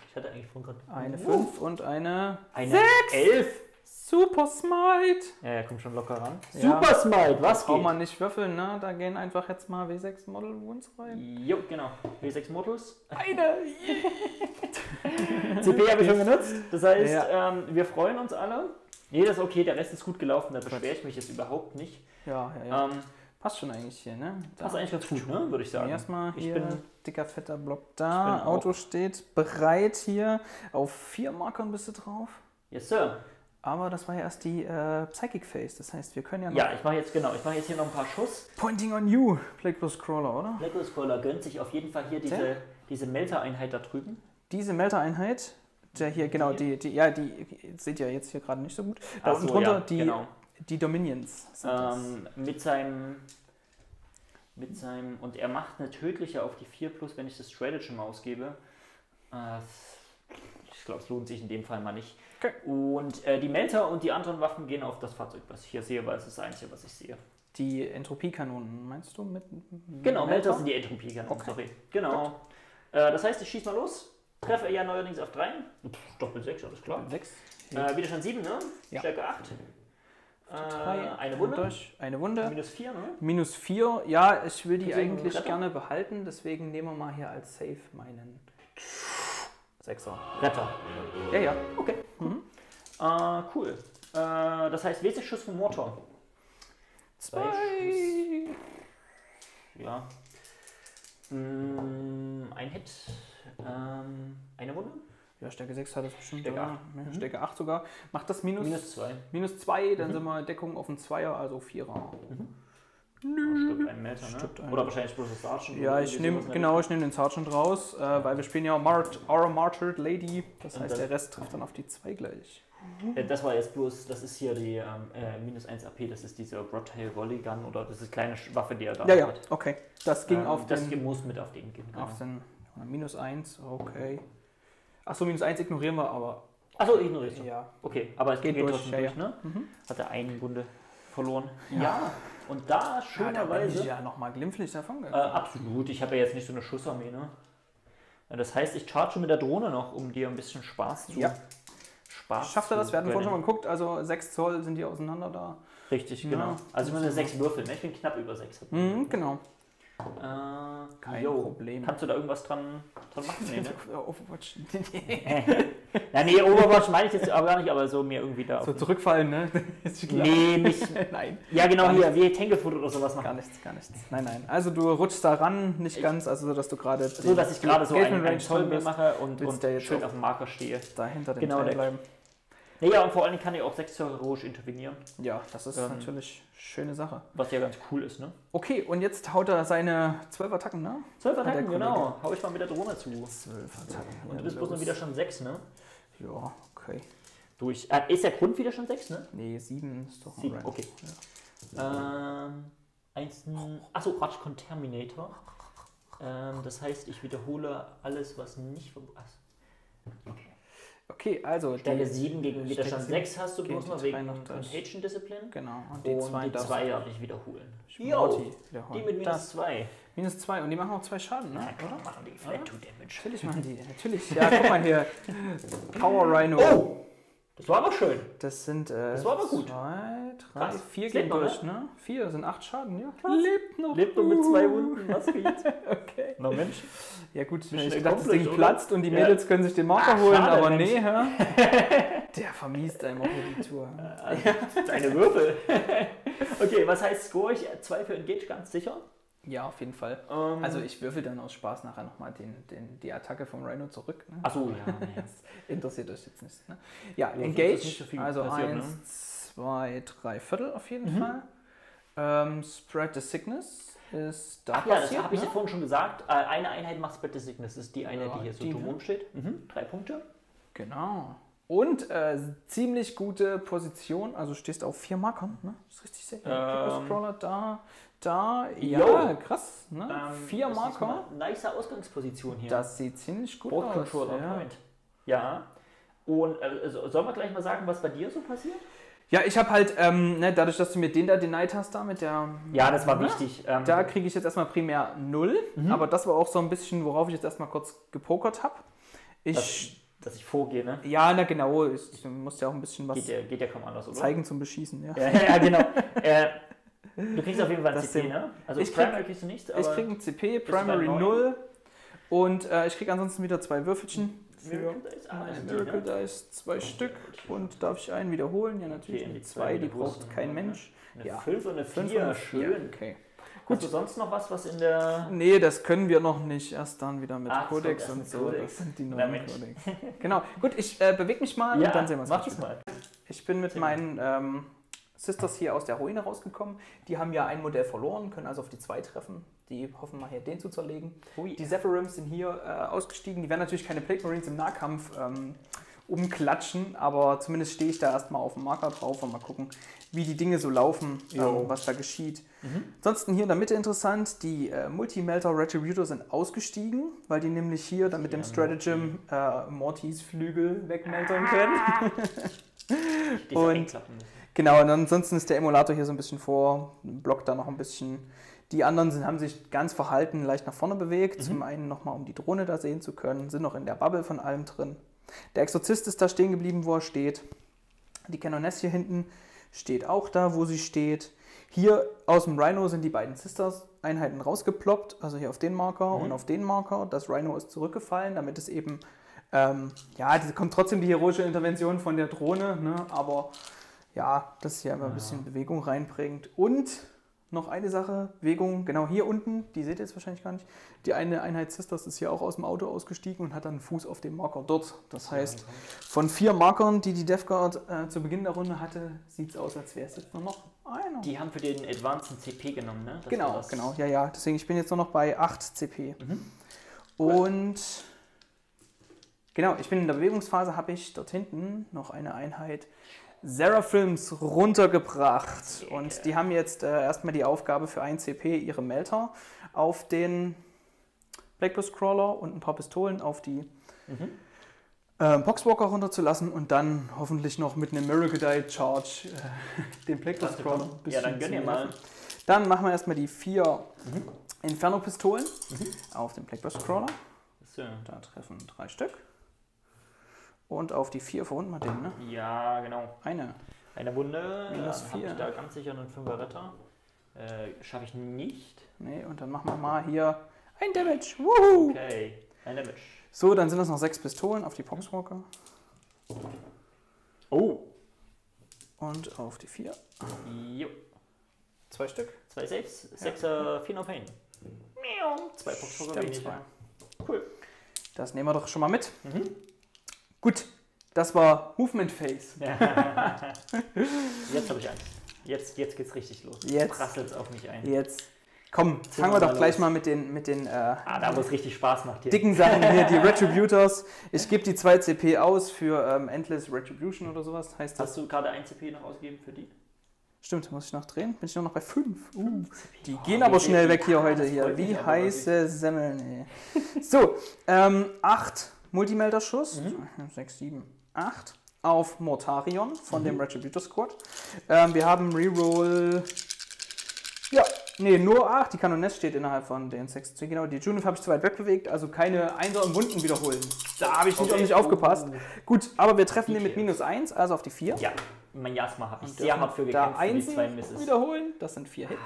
Ich hatte eigentlich vorhin gerade. Eine Uh, 5 und eine Eine 11. Super Smite. Ja, ja, kommt schon locker ran. Ja. Super Smite, was Braucht geht? man nicht würfeln, ne? Da gehen einfach jetzt mal W6 Model Wounds rein. Jo, genau. W6 Modus. Eine! CP habe ich schon genutzt. Das heißt, Ja. ähm, wir freuen uns alle. Nee, das ist okay, der Rest ist gut gelaufen, da beschwere ich mich jetzt überhaupt nicht. Ja, ja, ja. Ähm, Passt schon eigentlich hier, ne? das ist eigentlich ganz gut, ne? würde ich sagen. Erstmal Ich hier bin- dicker fetter Block Ich da. Auto steht bereit hier. Auf vier Markern bist du drauf. Yes, Sir. Aber das war ja erst die äh, Psychic Phase. Das heißt, wir können ja noch. Ja, ich mache jetzt genau, ich mache jetzt hier noch ein paar Schuss. Pointing on you, Plague Crawler, oder? Black Scroller gönnt sich auf jeden Fall hier diese, Der? diese Melter-Einheit da drüben. Diese Melter-Einheit, der hier, genau, die, die, ja, die seht ihr jetzt hier gerade nicht so gut. Da Ach unten so, drunter ja, die, genau. die Dominions. Ähm, mit seinem mit seinem und er macht eine tödliche auf die 4 plus, wenn ich das Stratagem ausgebe. Äh, ich glaube, es lohnt sich in dem Fall mal nicht. Okay. Und äh, die Melter und die anderen Waffen gehen auf das Fahrzeug, was ich hier sehe, weil es ist das Einzige, was ich sehe. Die Entropiekanonen, meinst du? Mit, Genau, Melter? Melter sind die Entropiekanonen, Okay. sorry. Genau. Äh, das heißt, ich schieße mal los. Treffe ja neuerdings auf 3. Doppel 6, alles klar. Sechs. Äh, Widerstand 7, ne? Ja. Stärke 8. Äh, Drei. eine Wunde. Durch. Eine Wunde. Minus 4, ne? Minus 4. Ja, ich will die eigentlich gerne behalten, deswegen nehmen wir mal hier als Safe meinen Sechser. Retter. Ja, ja. Okay. Mhm. Äh, cool. Äh, das heißt, welcher Schuss vom Mortar? Zwei. Ja. Mm, ein Hit. Ähm, eine Wunde? Ja, Stärke 6 hat es bestimmt. Stärke oder? acht. Ja, Mhm. Stärke 8 sogar. Macht das minus, Minus 2. minus 2, dann Mhm. sind wir Deckung auf einen Zweier, also Vierer. Stimmt, ein Melter, ne? Stimmt, ein- Oder wahrscheinlich bloß das Sergeant. Ja, ich nehme genau, ich nehme den Sergeant raus, äh, weil wir spielen ja Mart Our Martyred Lady. Das heißt, das- der Rest trifft dann auf die 2 gleich. Äh, Das war jetzt bloß, das ist hier die ähm, äh, minus 1 AP, das ist diese Broadtail Volley Gun oder das ist kleine Waffe, die er da Ja, ja, hat. okay. Das ging Ähm, auf das den, muss mit auf den gehen. Genau. auf den minus 1, okay. Achso, minus 1 ignorieren wir, aber Achso, ignorierst du. ja. Okay, aber es Geht geht, durch, trotzdem ja, durch, ja. ne? Mhm. Hat er eine Wunde verloren. Ja. Ja, und da Ja, da bin schönerweise. ich ja nochmal glimpflich davon äh, gegangen. absolut, ich habe ja jetzt nicht so eine Schussarmee, ne? Ja, Das heißt, ich charge mit der Drohne noch, um dir ein bisschen Spaß zu. Ja. Spaß Schafft er das? Wir hatten vorhin schon mal geguckt, also 6 Zoll sind die auseinander da. Richtig, Ja. genau. Also ich muss eine 6 würfeln, ne? Ich bin knapp über 6. Mhm, genau. Äh, Kein jo. Problem. Kannst du da irgendwas dran, dran machen? Nee, ne? Overwatch. Ja, nee, Overwatch meine ich jetzt aber gar nicht, aber so mir irgendwie da. so auf- zurückfallen, ne? Nee, nicht. Nein, Ja, genau Gar hier, wie Tangle-Foot oder sowas machen. gar nichts, gar nichts. Nein, nein. Also du rutschst da ran, nicht Ich- ganz, also dass du gerade So, dass ich gerade so einen, einen bist, mache und, und schön auch- auf dem Marker stehe. da hinter dem Genau, bleiben. Naja, und vor allem kann ich auch 6 Zoll heroisch intervenieren, Ja, das ist Ähm. natürlich schöne Sache. was ja ganz cool ist, ne? Okay, und jetzt haut er seine 12 Attacken, ne? 12 der Attacken, genau. Hau ich mal mit der Drohne zu. 12 Attacken. Und du bist bloß noch Widerstand 6, ne? Ja, okay. Durch. Äh, ist der Grundwiderstand 6, ne? Nee, 7 ist doch Sieben, okay. Ähm, eins, achso, Quatsch, Contaminator. Ähm, das heißt, ich wiederhole alles, was nicht ist. Okay, also Stärke die, 7 gegen Widerstand sieben 6 hast du bloß noch die wegen. Contagion Discipline. genau. Und die Und 2 die 2 darf ich wiederholen. Morty Die mit minus Das, 2. minus 2 und die machen auch 2 Schaden, ne? Na, Oder? machen die Flat 2 Damage. Natürlich machen die, natürlich. Ja, guck mal hier. Power Rhino. Oh! Das war aber schön. Das sind äh, Das war aber gut. zwei, drei, Krass. vier gehen noch, durch, ne? Vier sind acht Schaden, ja. Krass. Lebt noch. Lebt nur mit zwei Wunden, was geht? Okay. Na Mensch. Ja gut, Bisschen ich dachte, das Ding oder? platzt und die Ja. Mädels können sich den Marker Ach, holen, schade, aber Mensch. nee, hä? Der vermiest einem auch die Tour. Deine Würfel. okay, was heißt Score ich? 2 für Engage, ganz sicher. Ja, auf jeden Fall. Ähm, Also ich würfel dann aus Spaß nachher nochmal den, den, die Attacke vom Rhino zurück. Ne? Achso, ja. nee. Interessiert euch jetzt nicht. Ne? Ja, ist Engage, so also passiert, eins, ne? zwei, drei Viertel auf jeden Mhm. Fall. Ähm, Spread the Sickness ist da Ach ja, das passiert, habe ich ne? ja vorhin schon gesagt. Äh, Eine Einheit macht Spread the Sickness. Ist die Einheit, Ja, die hier so dumm ne? rumsteht. Mhm. Drei Punkte. Genau. Und äh, ziemlich gute Position, also stehst auf vier Markern, ne? Das ist richtig sehr. Ähm. Scroller da, da, ja, Jo. krass, ne? Ähm, vier Marker. Nice Ausgangsposition hier. Das sieht ziemlich gut Board aus. Control on ja. Point. Ja. Und äh, so- sollen wir gleich mal sagen, was bei dir so passiert? ja, ich habe halt, ähm, ne, dadurch, dass du mir den da denied hast, da mit der. Ja, das war ne? wichtig. Ähm, Da kriege ich jetzt erstmal primär null, Mhm. aber das war auch so ein bisschen, worauf ich jetzt erstmal kurz gepokert habe. Ich. dass, dass ich vorgehe, ne? ja, na genau, ich, ich muss ja auch ein bisschen was Geht ja, geht ja kaum anders, oder? zeigen zum Beschießen, ja. Ja, ja genau. äh, du kriegst auf jeden Fall ein Das CP, ne? Also ich krieg- Primary kriegst du nichts, aber Ich kriege ein CP, Primary neun? 0 und äh, ich kriege ansonsten wieder zwei Würfelchen Miracle Dice, ah, Miracle ne? Dice, zwei Stück und darf ich einen wiederholen? Ja, natürlich. Okay, die die zwei, die braucht kein nochmal, Mensch. Eine Ja. 5 und eine Fünf 4, und eine schön. Okay. Hast du sonst noch was, was in der... Nee, das können wir noch nicht. Erst dann wieder mit Ach, Codex und so. Codex. Das sind die neuen. Codex. Genau. Gut, ich äh, bewege mich mal und dann sehen wir uns. mach wieder. mal. Ich bin mit Sehr meinen ähm, Sisters hier aus der Ruine rausgekommen. Die haben ja ein Modell verloren, können also auf die zwei treffen. Die hoffen mal hier den zu zerlegen. Hui. Die Zephyrums sind hier äh, ausgestiegen. Die werden natürlich keine Plague Marines im Nahkampf ähm, umklatschen, aber zumindest stehe ich da erstmal auf dem Marker drauf und mal gucken, wie die Dinge so laufen, ähm, was da geschieht. Mhm. Ansonsten hier in der Mitte interessant, die äh, Multi-Melter Retributor sind ausgestiegen, weil die nämlich hier dann mit dem Stratagem äh, Mortys Flügel wegmeltern können. Hätte Und-. Genau, und ansonsten ist der Emulator hier so ein bisschen vor, blockt da noch ein bisschen. Die anderen sind, haben sich ganz verhalten leicht nach vorne bewegt. Zum einen nochmal, um die Drohne da sehen zu können, sind noch in der Bubble von allem drin. Der Exorzist ist da stehen geblieben, wo er steht. Die Canoness hier hinten steht auch da, wo sie steht. Hier aus dem Rhino sind die beiden Sisters-Einheiten rausgeploppt, also hier auf den Marker und auf den Marker. Das Rhino ist zurückgefallen, damit es eben, ähm, ja, kommt trotzdem die heroische Intervention von der Drohne, ne? aber ja, das hier einfach ein bisschen Bewegung reinbringt. Und noch eine Sache, Bewegung, genau hier unten, die seht ihr jetzt wahrscheinlich gar nicht. Die eine Einheit Sisters ist hier auch aus dem Auto ausgestiegen und hat dann einen Fuß auf dem Marker dort. Das heißt, von vier Markern, die die Death Guard äh, zu Beginn der Runde hatte, sieht es aus, als wäre es jetzt nur noch einer. Die haben für den Advanced CP genommen, ne? Das genau, genau, ja, ja. Deswegen, ich bin jetzt nur noch bei 8 CP. Mhm. Und genau, ich bin in der Bewegungsphase, habe ich dort hinten noch eine Einheit Seraphims runtergebracht. Und die haben jetzt äh, erstmal die Aufgabe für 1 CP ihre Melter auf den Blackbus Crawler und ein paar Pistolen auf die Mhm. ähm, Boxwalker runterzulassen und dann hoffentlich noch mit einem Miracle Die Charge äh, den Blackbus Crawler ein Ja, bisschen dann gönn ihr mal. Dann machen wir erstmal die vier Inferno-Pistolen auf den Blackburst Crawler. So. Da treffen drei Stück. Und auf die vier verwunden wir den, ne? Ja, genau. Eine. Eine Wunde. Minus Dann habe vier. ich da ganz sicher einen Fünfer-Retter. Äh, Schaffe ich nicht. Nee, und dann machen wir mal hier ein Damage. Wuhu! Okay. Ein Damage. So, dann sind das noch sechs Pistolen auf die Poxwalker. Oh. Und auf die vier. Jo. Zwei Stück. Zwei Saves. Sechser Fear No Pain. Miau. Zwei Stimmt, weniger. zwei. Cool. Das nehmen wir doch schon mal mit. Mhm. Gut, das war Movement Phase. Jetzt habe ich Angst. Jetzt, jetzt geht's richtig los. Jetzt. Prasselt's auf mich ein. Jetzt, komm, fangen wir doch gleich los. mal mit den, mit den äh, Ah, da wo es richtig Spaß macht hier. dicken Sachen hier, die Retributors. Ich gebe die 2 CP aus für ähm, Endless Retribution oder sowas, heißt das. Hast du gerade ein CP noch ausgegeben für die? Stimmt, muss ich noch drehen? Bin ich nur noch bei 5? Uh, die Oh, gehen aber schnell weg hier heute hier. Wie heiße Semmeln, ey. So, ähm, 8 Multimelder-Schuss. Mhm. 6, 7, 8 auf Mortarion von Mhm. dem Retributor Squad. Ähm, wir haben Reroll. Ja, nee, nur 8. Die Kanoness steht innerhalb von den 6. Genau, die Junif habe ich zu weit wegbewegt, also keine Einser und Wunden wiederholen. Da habe ich nicht Okay. ordentlich aufgepasst. Oh. Gut, aber wir treffen den mit minus 1, also auf die 4. Ja, mein Jasma habe ich sehr hart für da gekämpft Einsen zwei Misses. wiederholen. Das sind 4 Hits.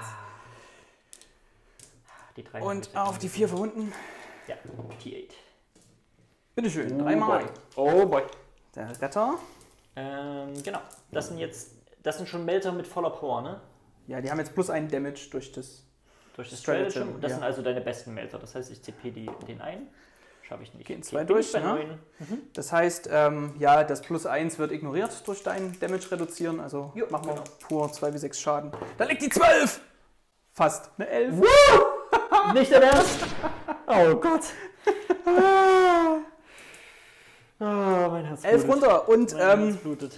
Die drei Und auf die 4 verwunden. Ja, T8. Bitteschön, Oh dreimal. boy. Oh boy. Der Retter. Ähm, genau. Das sind jetzt, das sind schon Melter mit voller Power, ne? Ja, die haben jetzt plus einen Damage durch das. Durch das Stratagem. Das ja. sind also deine besten Melter. Das heißt, ich CP die, den ein. Schaffe ich nicht. Gehen Okay, zwei bin durch, ne? neun. Das heißt, ähm, ja, das plus 1 wird ignoriert durch dein Damage reduzieren. Also Jo, machen wir genau. pur 2 wie 6 Schaden. Da liegt die 12! Fast. Eine 11. Nicht dein Ernst? Oh Gott. Ah, mein Herz 11 blutet. runter. Und Mein Herz ähm, blutet.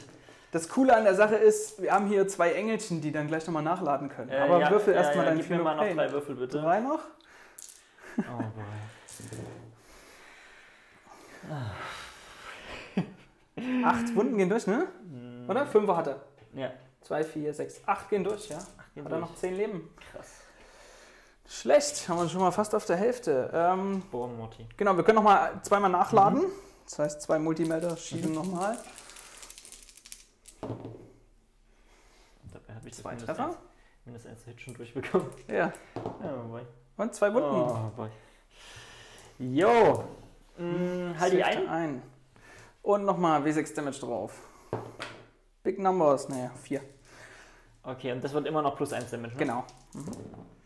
das Coole an der Sache ist, wir haben hier zwei Engelchen, die dann gleich nochmal nachladen können. Äh, Aber ja, würfel ja, erstmal ja, dein Gib mir mal noch drei Würfel, bitte. Drei noch? Oh boy. Acht Wunden gehen durch, ne? Hm. Oder? Fünfer hat er. Ja, 2, 4, 6, 8 gehen durch, ja? gehen Hat er durch. noch 10 Leben. krass. Schlecht, haben wir schon mal fast auf der Hälfte. Ähm, Boah, Morty. genau, wir können noch mal zweimal nachladen. Mhm. Das heißt, zwei Multimelder schieben nochmal. Dabei habe ich Zwei minus Treffer. eins- Minus 1 Hit schon durchbekommen. Ja. Oh boy. Und zwei Wunden. Oh boy. Jo. Mm, halt die ein. ein. Und nochmal W6 Damage drauf. Big Numbers, naja, 4. Okay, und das wird immer noch plus 1 Damage, ne? Genau.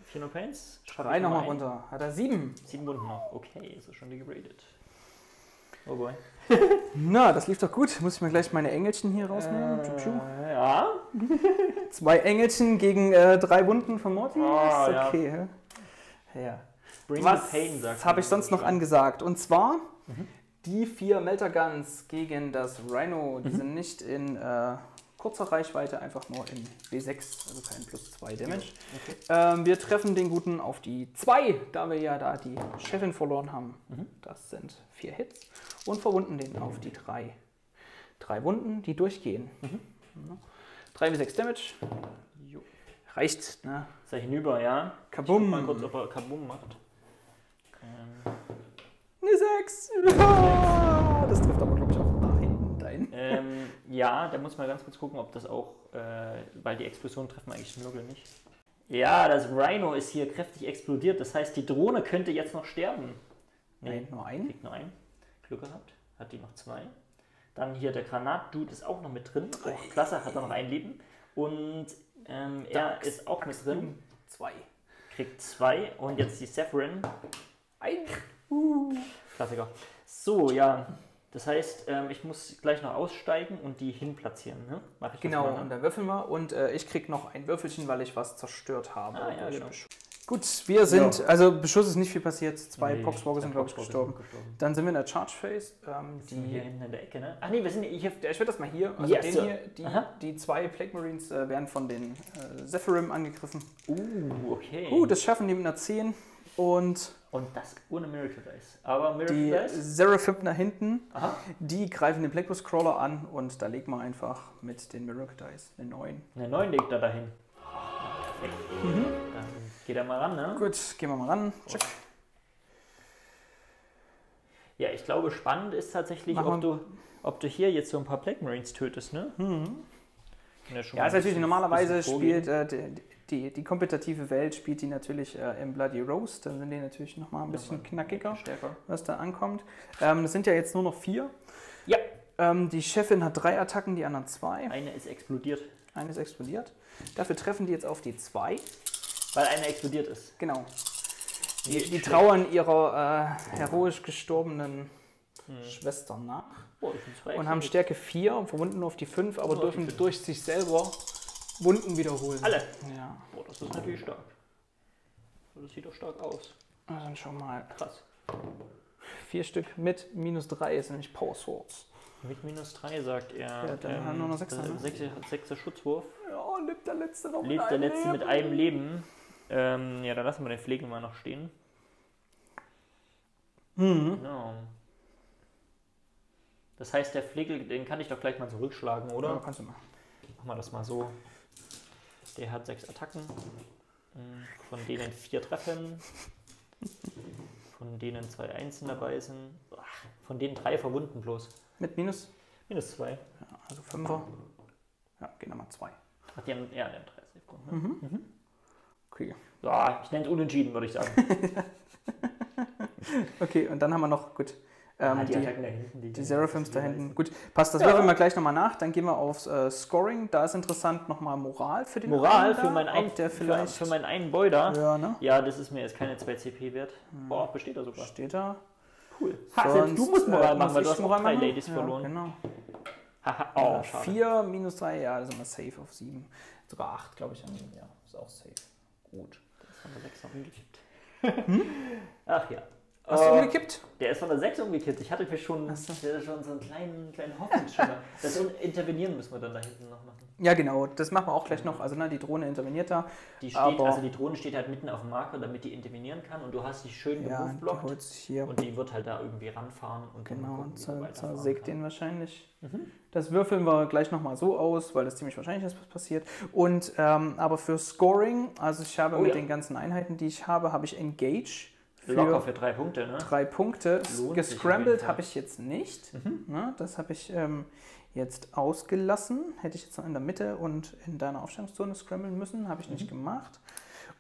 4 No Pains. Drei nochmal runter. Hat er 7. 7 Wunden noch. Okay, ist schon degradet. Oh boy. Na, das lief doch gut. Muss ich mir gleich meine Engelchen hier rausnehmen. Äh, ja. Zwei Engelchen gegen äh, drei Wunden von Morty. Oh, ist ja. okay. hä? Ja. Bring Was the pain, sagt habe ich sonst so noch schön. angesagt? Und zwar Mhm. die vier Melter Guns gegen das Rhino. Die sind nicht in äh, kurzer Reichweite, einfach nur in W6, also kein plus 2 Damage. Okay. Ähm, wir treffen den Guten auf die 2, da wir ja da die Chefin verloren haben. Mhm. Das sind vier Hits. Und verwunden den auf die 3. Drei Wunden, die durchgehen. Mhm. Ja. 3 wie 6 Damage. Jo. Reicht, ne? Ist er hinüber, ja? Kabum. Mal kurz, ob er Kabum macht. Ähm, Eine 6. Das trifft aber, ähm, ja, da muss man ganz kurz gucken, ob das auch, äh, weil die Explosionen treffen eigentlich Schnurgel nicht. Ja, das Rhino ist hier kräftig explodiert. Das heißt, die Drohne könnte jetzt noch sterben. Nein, nur ein. Kriegt nur ein. Glück gehabt. Hat die noch zwei. Dann hier der Granat-Dude ist auch noch mit drin. Auch klasse, hat er noch ein Leben. Und ähm, er Dax. ist auch mit drin. 2. Kriegt zwei. Und jetzt die Severin. Ein. Klassiker. So, ja. Das heißt, ähm, ich muss gleich noch aussteigen und die hinplatzieren. Ne? Mach ich Genau, mal, und ne? dann würfeln wir. Und äh, ich krieg noch ein Würfelchen, weil ich was zerstört habe. Ah, ja, genau. Gut, wir sind, also Beschuss ist nicht viel passiert. Zwei Nee, Poxwalker sind, glaube ich, gestorben. sind gestorben. Dann sind wir in der Charge Phase. Ähm, Sind wir hier die, hinten in der Ecke, ne? Ach nee, wir sind hier. ja, ich würde das mal hier, also Yes, den hier, die, die zwei Plague Marines äh, werden von den äh, Zephyrim angegriffen. Uh, okay. Uh, das schaffen die mit einer 10. Und und das ohne Miracle Dice. Aber Miracle die Dice? Seraphim da hinten, Aha. die greifen den Blackbus Crawler an und da legt man einfach mit den Miracle Dice eine 9. Eine 9 legt er dahin. Perfekt. Dann geht er mal ran, ne? Gut, gehen wir mal ran. Check. Ja, ich glaube, spannend ist tatsächlich, Mach ob du, ob du hier jetzt so ein paar Plague Marines tötest, ne? Ja, schon Ja, mal ist natürlich normalerweise spielt äh, die, die, kompetitive Welt spielt die natürlich äh, im Bloody Rose. Dann sind die natürlich noch mal ein bisschen Nochmal knackiger, Stärker. was da ankommt. Ähm, das sind ja jetzt nur noch vier. Ja. Ähm, die Chefin hat drei Attacken, die anderen zwei. Eine ist explodiert, Eine ist explodiert. Dafür treffen die jetzt auf die zwei. weil eine explodiert ist. Genau. Die, die trauern ihrer äh, heroisch gestorbenen Schwester nach Oh, das sind zwei und haben. Stärke 4 und verwunden nur auf die 5, aber die dürfen durch sich selber Wunden wiederholen. Alle. Ja. Boah, das ist natürlich stark. Das sieht doch stark aus. Also dann schon mal Krass. vier Stück mit minus 3 ist nämlich Power Swords. Mit minus 3 sagt er. Ja, dann haben wir nur noch Sechser, ne? Sechser, Sechser Schutzwurf. Ja, lebt der letzte noch Lebt der letzte mit einem Leben. Ähm, ja, dann lassen wir den Pflegen mal noch stehen. Mhm. Genau. Das heißt, der Flegel, den kann ich doch gleich mal zurückschlagen, Oder? oder? Ja, kannst du mal. Machen wir das mal so. Der hat sechs Attacken. Mm, Von denen vier treffen. Von denen zwei Einsen dabei sind. Von denen drei verwunden bloß. Mit minus? Minus zwei. Ja, also 5er. Ja, gehen nochmal 2. Ach, die haben, ja, die haben drei Safe-Punkte. Ne? Okay. Ja, ich nenne es unentschieden, würde ich sagen. okay, und dann haben wir noch, gut, ähm, Ah, die, da hinten. Die, die Seraphims da hinten. Gut, passt, das Ja. würfeln wir gleich nochmal nach. Dann gehen wir aufs äh, Scoring. Da ist interessant nochmal Moral für den Moral für, meinen einen, der für, vielleicht. für meinen einen Boy da. ja, ne? Ja, das ist mir jetzt keine 2 CP wert. Boah, besteht er sogar. Steht da. Cool. Ha, selbst du musst Moral äh, machen, weil du hast Moral drei machen? Ladies ja, verloren. Genau. Haha, Oh, oh, schade. 4 minus 3, ja, da sind wir safe auf 7. Sogar 8, glaube ich. Ja, ist auch safe. Gut. Ist von der 6 noch umgekippt. Ach ja. Hast du Äh, umgekippt? Der ist von der 6 umgekippt. Ich hatte mir schon, so. schon so einen kleinen, kleinen Hoffnungsschimmer. Das Intervenieren müssen wir dann da hinten noch machen. Ja, genau. Das machen wir auch gleich noch. Also, ne, die Drohne interveniert da. Die steht, Aber- also die Drohne steht halt mitten auf dem Marker, damit die intervenieren kann und du hast die schön Ja, sich hier. und die wird halt da irgendwie ranfahren und dann Genau, und zersägt den wahrscheinlich. Mhm. Das würfeln wir gleich nochmal so aus, weil das ziemlich wahrscheinlich ist, was passiert. Und ähm, aber für Scoring, also ich habe Oh mit ja. den ganzen Einheiten, die ich habe, habe ich Engage für Locker für drei Punkte, ne? drei Punkte. Lohnt Gescrambled habe ich jetzt nicht. Mhm. Ne, das habe ich ähm, jetzt ausgelassen. Hätte ich jetzt noch in der Mitte und in deiner Aufstellungszone scramblen müssen, habe ich Mhm. nicht gemacht.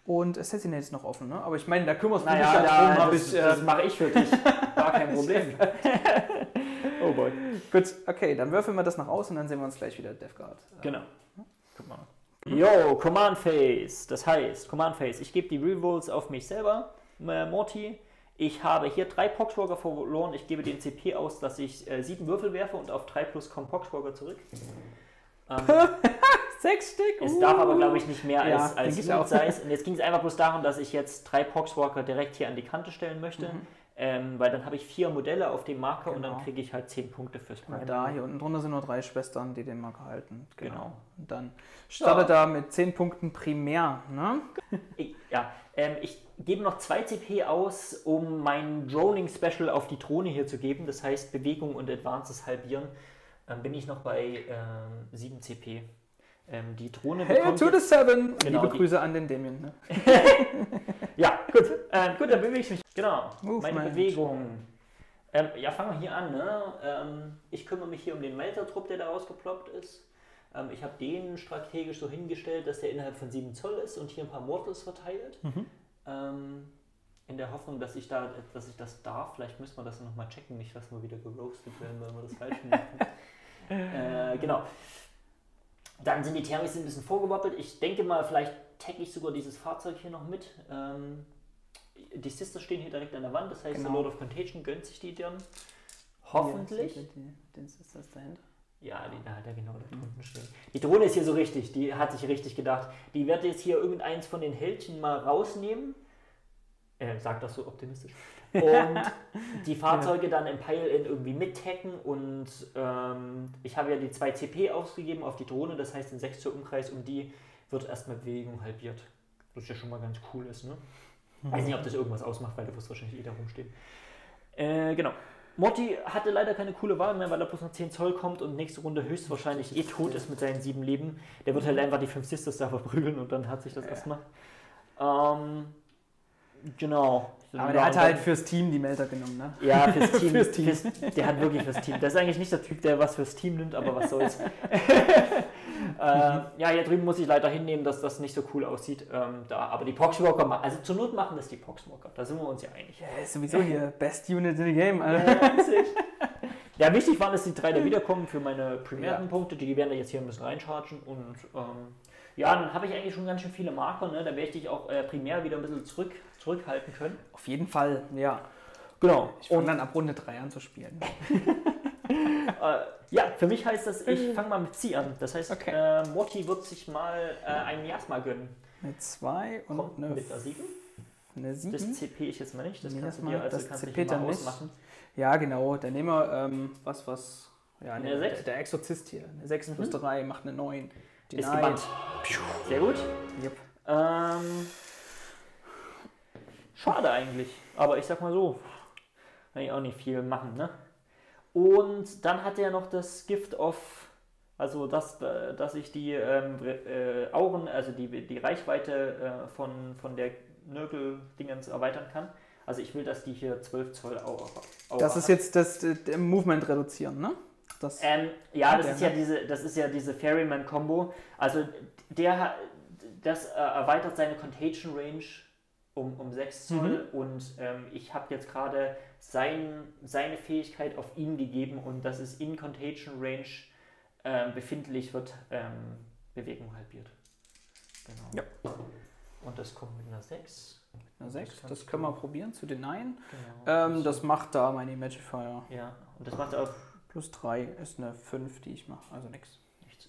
Und Assassinate ist noch offen, ne? Aber ich meine, da kümmerst du dich Naja, ja drum, da, habe das, ich. Äh, das mache ich für dich. Gar kein Problem. oh boy. gut, okay, dann würfeln wir das noch aus und dann sehen wir uns gleich wieder Death Guard. Genau. Guck mal. Yo, Command Phase. Das heißt, Command Phase, ich gebe die Rerolls auf mich selber, äh, Morty. Ich habe hier drei Poxwalker verloren. Ich gebe den CP aus, dass ich äh, sieben Würfel werfe und auf drei plus kommt Poxwalker zurück. Ähm, Sechs Stück? es uh. darf aber, glaube ich, nicht mehr Ja, als, als denke ich Unit. Size. Und jetzt ging es einfach bloß darum, dass ich jetzt drei Poxwalker direkt hier an die Kante stellen möchte. Mhm. Ähm, weil dann habe ich vier Modelle auf dem Marker und Genau. dann kriege ich halt zehn Punkte fürs Ja, Prime. da, hier unten drunter sind nur drei Schwestern, die den Marker halten. Genau. Genau. Und dann startet er mit 10 Punkten primär. Ne? Ich, ja, ähm, ich gebe noch 2 CP aus, um mein Droning Special auf die Drohne hier zu geben. Das heißt, Bewegung und Advances halbieren. Dann bin ich noch bei ähm, 7 CP. Ähm, die Drohne Hey to the seven! Genau, Liebe Grüße an den Damien. Ne? Gut. Ähm, gut, dann bewege ich mich. Genau. Meine Movement. Bewegung. Ähm, ja, fangen wir hier an. Ne? Ähm, ich kümmere mich hier um den Melter-Trupp, der da rausgeploppt ist. Ähm, ich habe den strategisch so hingestellt, dass der innerhalb von 7 Zoll ist und hier ein paar Mortals verteilt. Mhm. Ähm, in der Hoffnung, dass ich, da, dass ich das darf. Vielleicht müssen wir das nochmal checken, nicht, dass wir wieder geroastet werden, weil wir das falsch machen. äh, genau. Dann sind die Thermis ein bisschen vorgewappelt. Ich denke mal, vielleicht tagge ich sogar dieses Fahrzeug hier noch mit. Ähm, die Sisters stehen hier direkt an der Wand, das heißt, Genau. der Lord of Contagion gönnt sich die dann. Hoffentlich. Hier, die- Den ist das dahinter. Ja, die, da hat er genau da drunten stehen. Die Drohne ist hier so richtig, die hat sich richtig gedacht. Die wird jetzt hier irgendeins von den Heldchen mal rausnehmen. Äh, sagt das so optimistisch. Und die Fahrzeuge dann im Pile-In irgendwie mithacken und ähm, ich habe ja die 2 CP ausgegeben auf die Drohne, das heißt in 6 Zoll Umkreis, um die wird erstmal Bewegung halbiert. Was ja schon mal ganz cool ist, ne? Weiß nicht, ob das irgendwas ausmacht, weil du wirst wahrscheinlich eh da rumstehen. Äh, genau. Morty hatte leider keine coole Wahl mehr, weil er bloß noch 10 Zoll kommt und nächste Runde höchstwahrscheinlich eh tot ist mit seinen 7 Leben. Der wird halt einfach die 5 Sisters da verprügeln und dann hat sich das erstmal. Ähm, genau. Aber der hat halt fürs Team die Melter genommen, ne? Ja, fürs Team. Fürs Team. Fürs, der hat wirklich fürs Team. Das ist eigentlich nicht der Typ, der was fürs Team nimmt, aber was soll's. äh, ja, hier drüben muss ich leider hinnehmen, dass das nicht so cool aussieht. Ähm, da, aber die Poxwalker machen, also zur Not machen das die Poxwalker. Da sind wir uns ja einig. Ja, ist sowieso hier Best Unit in the Game, Alter. Ja, Ja, wichtig waren, dass die drei da wiederkommen für meine primären Punkte. Die werden da jetzt hier ein bisschen reinchargen. Und ähm, ja, dann habe ich eigentlich schon ganz schön viele Marker. Ne? Da werde ich dich auch äh, primär wieder ein bisschen zurück, zurückhalten können. Auf jeden Fall, ja. Genau. Ich fange dann ab Runde 3 an zu spielen. Äh, ja, für mich heißt das, ich fange mal mit C an. Das heißt, Okay. äh, Morty wird sich mal äh, ein Miasma gönnen. Mit 2 und Kommt eine, mit der 7. eine Das 7. CP ich jetzt mal nicht. Das kannst du Miasma, dir also das kannst CP dann nicht. ausmachen. Ja, genau. Dann nehmen wir ähm, was, was. Ja, Eine ne, der, der Exorzist hier. Eine 6 plus 3 macht eine 9. Mhm. Ist gebannt. Sehr gut. Yep. Ähm, schade eigentlich. Aber ich sag mal so, kann ich auch nicht viel machen, ne? Und dann hat er noch das Gift of, also das, äh, dass ich die ähm, äh, Auren, also die, die Reichweite äh, von, von der Nörgel-Dingens erweitern kann. Also ich will, dass die hier 12 Zoll Aura, Aura Das ist hat. jetzt das äh, der Movement reduzieren, ne? Das, Ähm, ja, das ist ja ne? diese, das ist ja diese Ferryman-Combo. Also der das äh, erweitert seine Contagion Range um, um 6 Zoll und ähm, ich habe jetzt gerade sein, seine Fähigkeit auf ihn gegeben und dass es in Contagion Range ähm, befindlich wird, ähm, Bewegung halbiert. Genau. Und das kommt mit einer 6. eine 6. kannst Das du- können wir probieren zu den 9. Genau. Ähm, das macht da meine Magifier. ja, und das macht auch Plus 3 ist eine 5, die ich mache. Also nichts.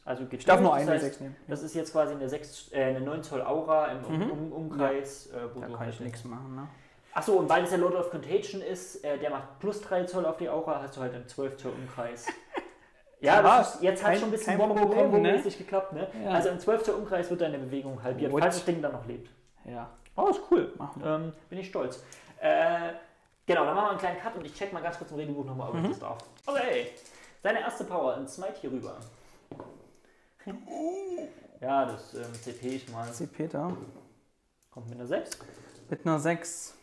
Also Ich darf nur das eine heißt, 6 nehmen. Das ist jetzt quasi eine, 6, äh, eine 9 Zoll Aura im um, Mhm. um, Umkreis. Äh, wo Da du kann halt ich nichts machen, ne? Achso, und weil es der Lord of Contagion ist, äh, der macht plus 3 Zoll auf die Aura, hast du halt einen 12 Zoll Umkreis. ja, Ja, das ist, jetzt hat schon ein bisschen Problem, Bombo-Kombo-mäßig geklappt, ne? Ja. Also im 12 Zoll Umkreis wird deine Bewegung halbiert, Gut. falls das Ding dann noch lebt. Ja, Oh, ist cool. Ähm, bin ich stolz. Äh, genau, dann machen wir einen kleinen Cut und ich check mal ganz kurz im Redebuch nochmal, ob ich das darf. Okay, seine erste Power, ein Smite hier rüber. ja, das ähm, CP ich mal. CP da. Kommt mit einer 6. Mit einer 6.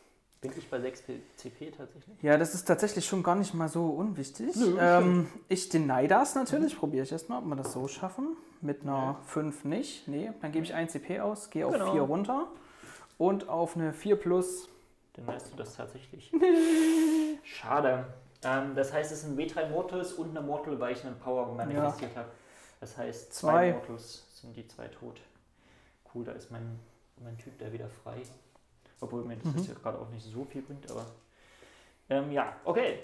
Bin ich bei 6 P- CP tatsächlich? Ja, das ist tatsächlich schon gar nicht mal so unwichtig. Nö, ähm, ich deny das natürlich. Probiere ich erstmal, ob wir das so schaffen. Mit einer 5 nicht. Nee, dann gebe ich 1 CP aus, gehe auf Genau. 4 runter. Und auf eine 4 plus. Dann weißt du das tatsächlich. Schade. Ähm, das heißt, es sind W3 Mortals und eine Mortal, weil ich einen Power manifestiert habe. Das heißt, zwei, Zwei. Mortals sind die zwei tot. Cool, da ist mein, mein Typ da wieder frei. Obwohl mir das Mhm. jetzt ja gerade auch nicht so viel bringt, aber. Ähm, ja, okay.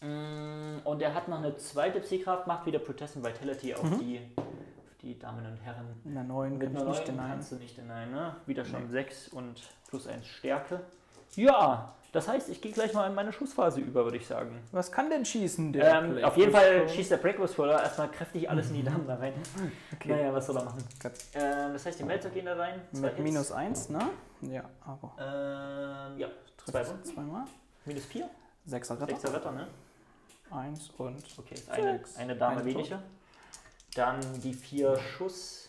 Mm, Und er hat noch eine zweite Psykraft, macht wieder Protest and Vitality auf, Mhm. die, auf die Damen und Herren. In der 9 Mit kann einer ich nicht 9 denyen. kannst du nicht denyen, ne? Widerstand 6 und plus 1 Stärke. Ja, das heißt, ich gehe gleich mal in meine Schussphase über, würde ich sagen. Was kann denn schießen, der Ähm, auf jeden Fall schießt der Breakwurst Roller erstmal kräftig alles in die Damen da rein. Okay. Naja, was soll er machen? Ähm, das heißt, die Melzer gehen da rein. Mit Hits. minus 1, ne? Ja, aber. Ähm, ja, zwei Wunden. zweimal. Minus 4. 6er Retter. 6er Wetter, ne? 1 und. Okay, ist eine, eine Dame Eine weniger. Dann die vier Schuss,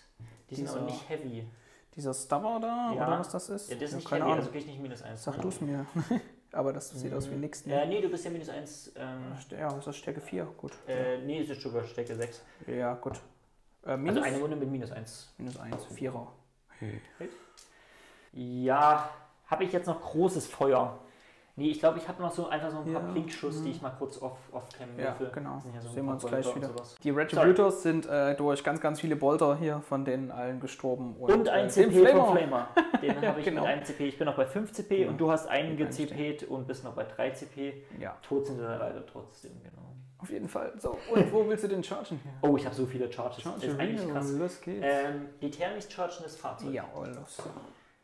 die sind aber nicht heavy. Dieser Stubber da, Ja. oder was das ist? Ja, das ist Ich nicht keine heavy, Ahnung. also krieg ich nicht minus eins. Sag du es mir. Aber das sieht aus wie nix. Ja, Ne? nee, du bist ja minus eins. Ähm, Ja, das ist Stärke 4. Gut. äh, nee, es ist sogar Stärke 6. Ja, gut. Äh, Also minus, eine Runde mit minus eins. minus 1, Vierer. Ja, habe ich jetzt noch großes Feuer? Nee, ich glaube, ich habe noch so einfach so ein paar Ja, Blinkschuss, die ich mal kurz off, off Ja, würfel. genau. Ja so Sehen wir uns gleich und wieder. Die Retributors sind äh, durch ganz, ganz viele Bolter hier von denen allen gestorben. Und ein äh, CP den vom Flamer. Den habe ich genau. mit einem CP. Ich bin noch bei 5 CP Ja. und du hast einen geCP't und bist noch bei 3 CP. Ja, Tot sind wir leider trotzdem, genau. auf jeden Fall. So, und wo willst du den chargen hier? Oh, ich habe so viele Charges. Charge das ist eigentlich krass. los geht's. Ähm, die Thermis chargen das Fahrzeug. ja, oh, los.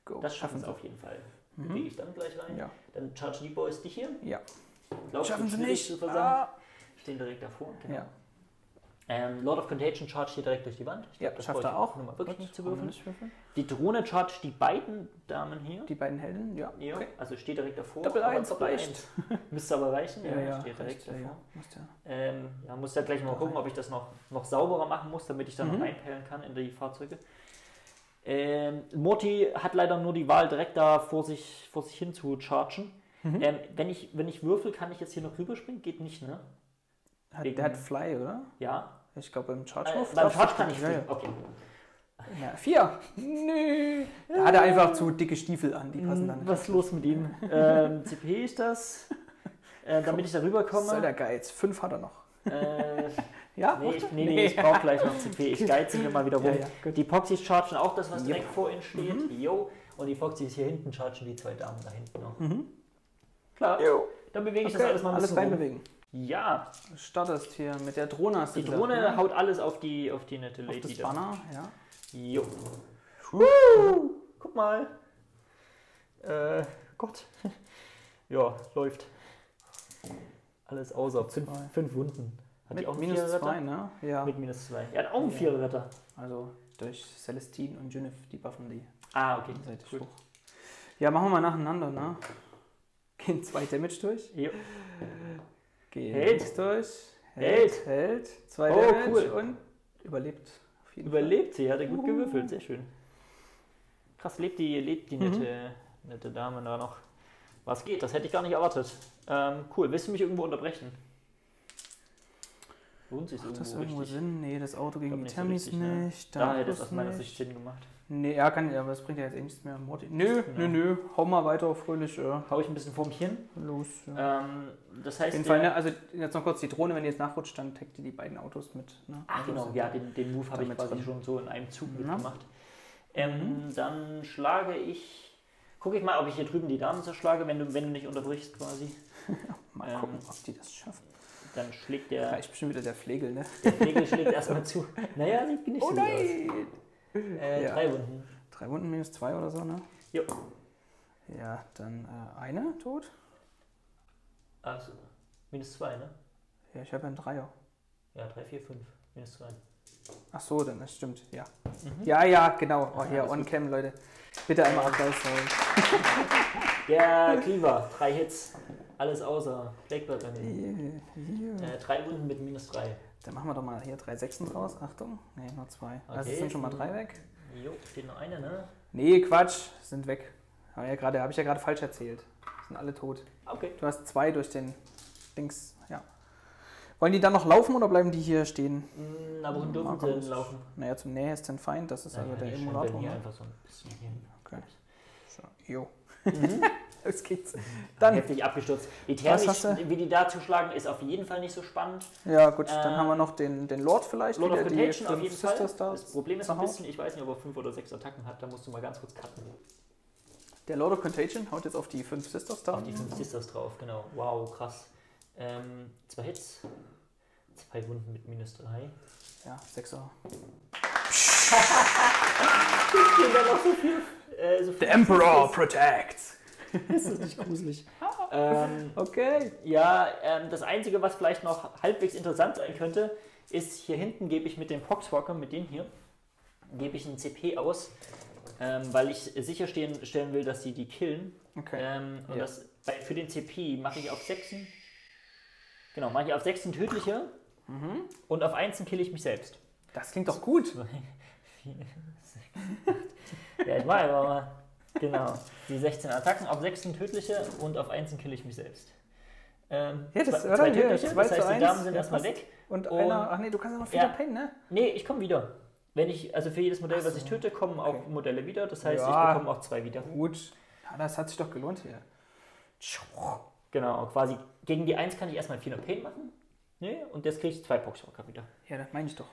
Go. Das schaffen sie. auf jeden Fall. Mhm. Bewege ich dann gleich rein. Ja. Dann chargen die Boys dich hier. Ja. Glaubst Schaffen sie nicht. Zu versammeln. Ah. Stehen direkt davor. Genau. Ja, Ähm, Lord of Contagion charge hier direkt durch die Wand. Ich ja glaub, das schafft er ich auch. Nur mal wirklich Gut, nicht zu würfeln. nicht würfeln. Die Drohne charge die beiden Damen hier. Die beiden Helden, ja. Ja, Okay. also steht direkt davor. Doppel aber eins Doppel reicht. eins. Müsste aber reichen. Ja, ja, steht direkt reicht, ja, davor. ja. Musst ja. Ähm, ja, muss ja gleich mal gucken, ob ich das noch, noch sauberer machen muss, damit ich dann Mhm. noch einpeilen kann in die Fahrzeuge. Ähm, Morty hat leider nur die Wahl, direkt da vor sich, vor sich hin zu chargen. Mhm. Ähm, wenn, ich, wenn ich würfel, kann ich jetzt hier noch rüberspringen? Geht nicht, ne? Hat, Wegen- der hat Fly, oder? Ja. Ich glaube beim Charge Äh, beim Charge kann ich fliegen. Okay. Ja. Vier. Nö. Da hat er einfach zu dicke Stiefel an, die passen dann Hm, nicht. Was ist los mit ihm? ähm, CP ist das? Äh, damit ich da Was soll rüberkomme. der Geiz? Fünf hat er noch. Äh, Ja? nee, ich, nee, nee, ich brauche gleich noch CP. Ich geize mir mal wieder rum. Ja, ja. Die Poxys chargen auch das, was Jupp. direkt vor ihnen steht. Jo. Und die Poxys hier hinten chargen die zwei Damen da hinten noch. Mhm. Klar, Jo. dann bewege ich das Okay, alles mal ein alles bisschen rum. reinbewegen. Ja, Du startest hier mit der Drohne, hast du die gesagt, Drohne ne? haut alles auf die, auf die nette auf Lady das da. Banner, ja. Jo. Guck mal. Äh, Gott. ja, läuft. Alles außer fünf, fünf Wunden. Hat die Mit auch minus zwei, ne? Ja. Mit minus zwei. Er hat auch einen Viererretter. Also durch Celestine und Junif, die buffen die Ah, okay. gegenseitig Gut. hoch. Ja, machen wir mal nacheinander, ne? Gehen zwei Damage durch. Jo. Geht Hält. durch. Hält. Hält. Zwei Oh, Damage cool. und überlebt. Überlebt sie, hat er gut Uh. gewürfelt, sehr schön. Krass, lebt die, lebt die Mhm. nette, nette Dame da noch. Was geht? Das hätte ich gar nicht erwartet. Ähm, cool, willst du mich irgendwo unterbrechen? Lohnt sich. Macht das irgendwo richtig? Sinn? Nee, das Auto gegen die nicht so richtig, ne? nicht. Da hätte es das aus meiner nicht. Sicht Sinn gemacht. Nee, ja, kann ja, aber das bringt ja jetzt eh nichts mehr. Morty. Nö, nö, nö. Hau mal weiter fröhlich. Ja. Hau ich ein bisschen vor mich hin. Los. Ja. Ähm, das Auf heißt, jeden Fall, ne? also jetzt noch kurz die Drohne, wenn die jetzt nachrutscht, dann taggt die die beiden Autos mit. Ne? Ach Also genau, ja, den, den Move habe ich quasi drin. schon so in einem Zug Ja. mitgemacht. Ähm, Dann schlage ich. Gucke ich mal, ob ich hier drüben die Damen zerschlage, wenn du, wenn du nicht unterbrichst quasi. Mal ähm, gucken, ob die das schaffen. Dann schlägt der, Reicht bestimmt wieder der Flegel, ne? der Pflegel schlägt erstmal zu. Naja, sieht nicht so gut aus. Äh, Ja. Drei Wunden. Drei Wunden minus zwei oder so, ne? Jo. Ja, dann äh, eine tot. Also, minus zwei, ne? Ja, ich habe ja einen Dreier. Ja, drei, vier, fünf. Minus zwei. Ach so, dann das stimmt, ja. Ja, ja, genau. Oh, hier, alles on gut. cam, Leute. Bitte einmal Applaus holen. Der Cleaver, drei Hits. Alles außer Blackbird bei mir. Äh, drei Wunden mit minus drei. Dann machen wir doch mal hier drei Sechsen draus. Achtung. Nee, nur zwei. Also Okay, es sind schon mal drei weg. Jo, steht noch eine, ne? Nee, Quatsch. Sind weg. Habe ja habe ich ja gerade falsch erzählt. Sind alle tot. Okay. Du hast zwei durch den Dings, ja. Wollen die dann noch laufen oder bleiben die hier stehen? Mm, Aber wohin dürfen sie denn laufen? Naja, zum nächsten Feind, das ist also Naja, der die Emulator. Ne? einfach so ein bisschen hin. Okay. So, jo. Mhm. Los geht's. Dann, Heftig abgestürzt. Die du? wie die da zuschlagen, ist auf jeden Fall nicht so spannend. ja gut, dann Ähm, haben wir noch den, den Lord vielleicht. Lord of Contagion auf jeden Fall. Das Problem ist ein bisschen, ich weiß nicht, ob er fünf oder sechs Attacken hat, da musst du mal ganz kurz cutten. Der Lord of Contagion haut jetzt auf die fünf Sisters da. Auf die fünf Sisters drauf, genau. Wow, krass. Ähm, zwei Hits, zwei Wunden mit minus drei. Ja, Sechser. Hier wäre noch so viel. Äh, viel protects. ist das nicht gruselig. ähm, Okay. Ja, ähm, das Einzige, was vielleicht noch halbwegs interessant sein könnte, ist, hier hinten gebe ich mit dem Poxwalker, mit dem hier, gebe ich einen CP aus, ähm, weil ich sicherstellen stellen will, dass sie die killen. Okay. Ähm, und Ja. das, bei, für den CP mache ich auf 6. Genau, mache ich auf 6 tödliche Mhm. und auf 1 kill ich mich selbst. Das klingt doch gut. Ja, ich mache einfach mal. Genau. Die 16 Attacken, auf 6 sind tödliche und auf 1 kill ich mich selbst. Ähm, Ja, das- zwei, oder? zwei tödliche, zwei das heißt, die. Damen sind Ja, erstmal weg. Und, Und- einer, ach nee, du kannst ja noch Ja. wieder pennen, ne? Nee, ich komme wieder. Wenn ich, also für jedes Modell, Ach was so, ich töte, kommen auch okay. Modelle wieder. Das heißt, Ja. ich bekomme auch zwei wieder. Gut. Ja, das hat sich doch gelohnt hier. Genau, quasi gegen die 1 kann ich erstmal 400 Pain machen. Nee, und jetzt kriege ich zwei Poxwalker wieder. Ja, das meine ich doch.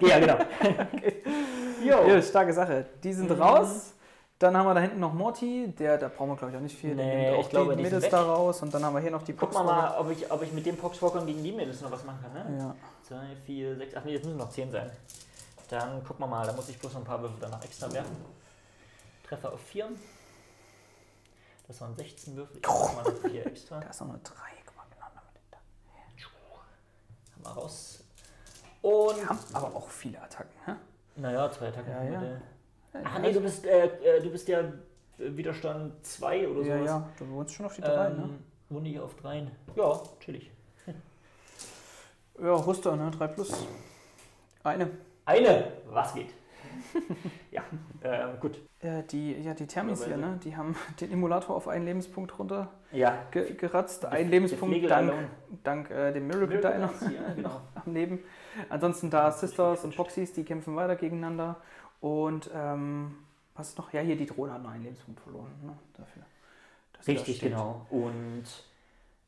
Ja, genau. Jo. Ja, starke Sache. Die sind Mhm. raus. Dann haben wir da hinten noch Morty, der, da brauchen wir glaube ich auch nicht viel. Nee, der nimmt auch ich glaube, die die Mädels da raus und dann haben wir hier noch die Guck mal, mal ob, ich, ob ich mit dem Poxwalker gegen die Mädels noch was machen kann. Ne? Ja. 2, 4, 6, ach nee, jetzt müssen noch 10 sein. Dann gucken wir mal, da muss ich bloß noch ein paar Würfel danach extra werfen. Treffer auf 4. Das waren 16 Würfel. Ich mal noch 4 extra. Da ist noch eine 3. Guck mal, genau damit. Haben wir raus. Und, Die haben aber auch viele Attacken. Hä? naja, zwei Attacken. Ja, ja. Ach nee, du bist, äh, äh, du bist ja äh, Widerstand 2 oder Ja, sowas. ja, du wohnst schon auf die 3, ne? Ähm, Wunde hier auf 3. Ja, chillig. Ja, Ruster, ne? 3 plus. Eine. Eine! Was geht? ja, ähm, gut. Äh, die, ja, die Thermis hier, ne? Die haben den Emulator auf einen Lebenspunkt runter Ja, ge geratzt. Ein Lebenspunkt dank, dank äh, dem Miracle Diner Ja, genau. am Leben. Ansonsten da Sisters und Boxies, die kämpfen weiter gegeneinander. Und ähm, was ist noch? Ja, hier die Drohne hat noch einen Lebenspunkt verloren. Ne? Dafür. Richtig, genau. Und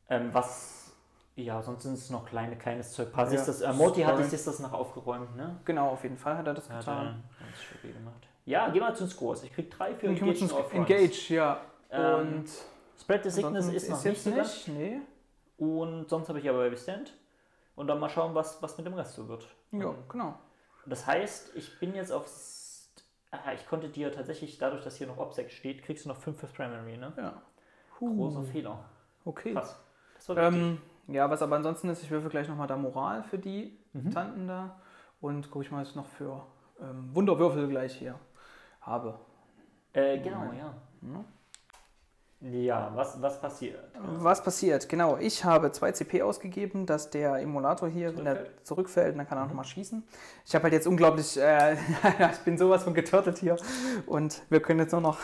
ähm, was, ja, sonst sind es noch kleine, kleines Zeug. Paar Ja, Sisters, äh, Morty hat die Scoring. Sisters noch aufgeräumt, ne? Genau, auf jeden Fall hat er das Hat er getan. ganz stabil gemacht. Ja, geh mal zu den Scores. Ich krieg drei für Engage Engage, ja. Ähm, und Spread the Sickness ist noch jetzt nicht nicht. Nee. Und sonst habe ich aber Baby Stand. Und dann mal schauen, was, was mit dem Rest so wird. Ja, Ähm, genau. Das heißt, ich bin jetzt auf. Ah, ich konnte dir tatsächlich, dadurch, dass hier noch Obsec steht, kriegst du noch 5 fürs Primary, ne? Ja. Großer Fehler. Okay. Krass. Ähm, ja, was aber ansonsten ist, ich würfel gleich nochmal da Moral für die Mhm. Tanten da. Und gucke ich mal, was ich noch für ähm, Wunderwürfel gleich hier habe. Äh, genau, ja. Ja. Ja, was, was passiert? Was passiert? Genau, ich habe 2 CP ausgegeben, dass der Emulator hier, wenn er Zurückfällt? dann kann er nochmal schießen. Ich habe halt jetzt unglaublich, äh, ich bin sowas von geturtelt hier und wir können jetzt nur noch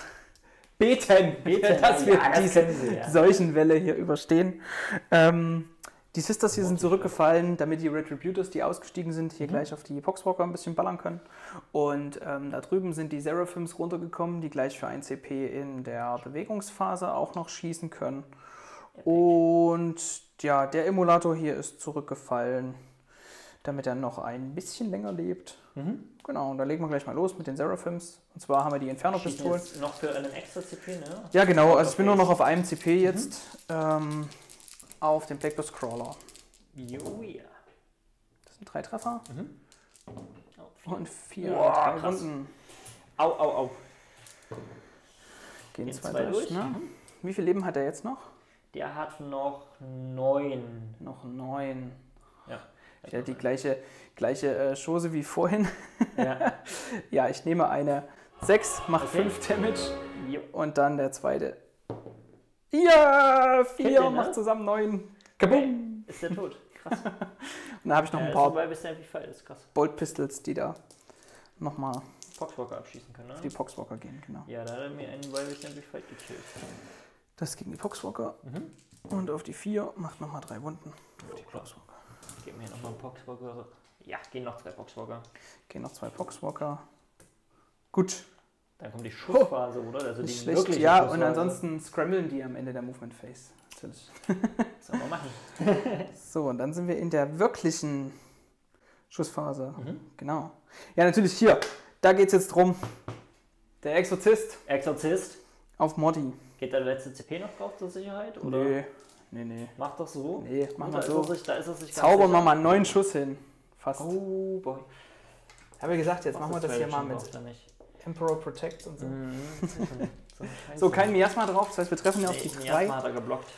beten, Beten, dass wir ja, das diese ja. Seuchenwelle hier überstehen. Ähm, die Sisters hier sind zurückgefallen, damit die Retributors, die ausgestiegen sind, Mhm. hier gleich auf die Poxwalker ein bisschen ballern können. Und ähm, da drüben sind die Seraphims runtergekommen, die gleich für 1 CP in der Bewegungsphase auch noch schießen können. Und ja, der Emulator hier ist zurückgefallen, damit er noch ein bisschen länger lebt. Mhm. Genau, und da legen wir gleich mal los mit den Seraphims. Und zwar haben wir die Inferno-Pistolen. noch für einen extra CP, ne? Ja, genau. Also ich bin nur noch auf einem CP jetzt. Ähm, auf dem Blackbus Crawler. Jo, ja. Das sind drei Treffer Oh, viel. und vier Boah, drei. Runden. Au, au, au. Gehen Gehen zwei, zwei durch. durch. Ne? Mhm. Wie viel Leben hat er jetzt noch? Der hat noch neun. Noch neun. Ja. Ja, die gleiche, gleiche äh, Chose wie vorhin. Ja. Ja, ich nehme eine 6, macht Okay. 5 Damage. Jo. Und dann der zweite. Ja, 4 den, ne? macht zusammen 9. Kabum! Ist der tot? Krass. Und dann habe ich noch äh, ein paar. Bolt Pistols, die da nochmal Foxwalker abschießen können, auf die ne? Poxwalker gehen. Genau. Ja, da hat er mir einen Wild Stand Fight gekillt. Das gegen die Poxwalker. Mhm. Und auf die 4 macht nochmal drei Wunden. Auf die klar. Poxwalker. Gib mir nochmal einen Poxwalker. Ja, gehen noch zwei Poxwalker. Gehen noch zwei Poxwalker. Gut. Dann kommt die Schussphase, oder? Also die schlecht. Ja, und ansonsten scramblen die am Ende der Movement Phase. Natürlich. Sollen wir machen. So, und dann sind wir in der wirklichen Schussphase. Mhm. Genau. Ja, natürlich hier. Da geht es jetzt drum. Der Exorzist Exorzist. auf Modi. Geht da der letzte CP noch drauf zur Sicherheit? Oder Nee, nee, nee. macht doch so? Nee, mach mal so. Ist sich, da ist sich Zaubern wir mal einen neuen Schuss hin. Fast. Oh boy. Habe ich gesagt, jetzt machen wir das hier mal mit nicht? Emperor Protect und so. Mhm. so, kein Miasma drauf, das heißt, wir treffen ja auf die zwei. Miasma hat er geblockt.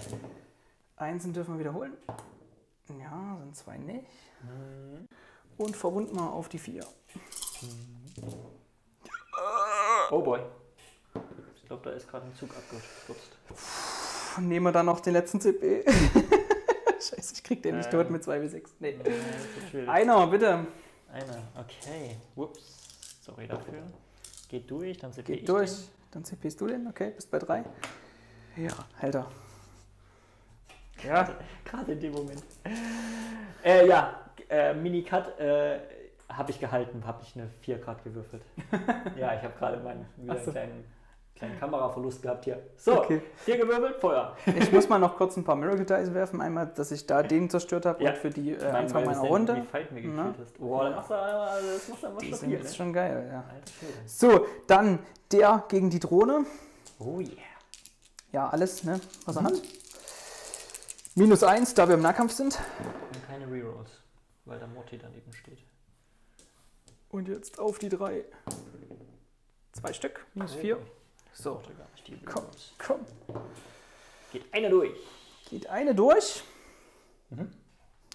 Einsen dürfen wir wiederholen. Ja, sind zwei nicht. Mhm. Und verwunden mal auf die vier. Oh boy. Ich glaube, da ist gerade ein Zug abgestürzt. Nehmen wir dann noch den letzten CP. Scheiße, ich krieg den nicht Ja. tot mit 2 bis 6. Nee. Schwierig. Einer, bitte. Einer, okay. Ups, sorry dafür. Geht durch, dann CP ich Geht durch. den. Dann CPst du den, okay, bist bei drei. Ja, hält er. Ja, Gerade in dem Moment. Äh, ja, äh, Minicut äh, habe ich gehalten, habe ich eine 4 Grad gewürfelt. ja, ich habe gerade meinen so. einen kleinen, kleinen Kameraverlust gehabt hier. So, Okay. 4 gewürfelt, Feuer. ich muss mal noch kurz ein paar Miracle Dice werfen. Einmal, dass ich da den zerstört habe Ja. und für die äh, Mein, Anfang meiner Runde. Wie fight mir gekillt hast. Boah, dann machst du, das machst du stabil, sind ne? schon geil, ja. So, dann der gegen die Drohne. Oh yeah. Ja, alles, ne, was Mhm. er hat. Minus eins, da wir im Nahkampf sind. Und keine Rerolls, weil da Morty daneben steht. Und jetzt auf die drei. Zwei Stück, minus vier. So, Komm. Komm. Geht einer durch. Geht eine durch. Mhm.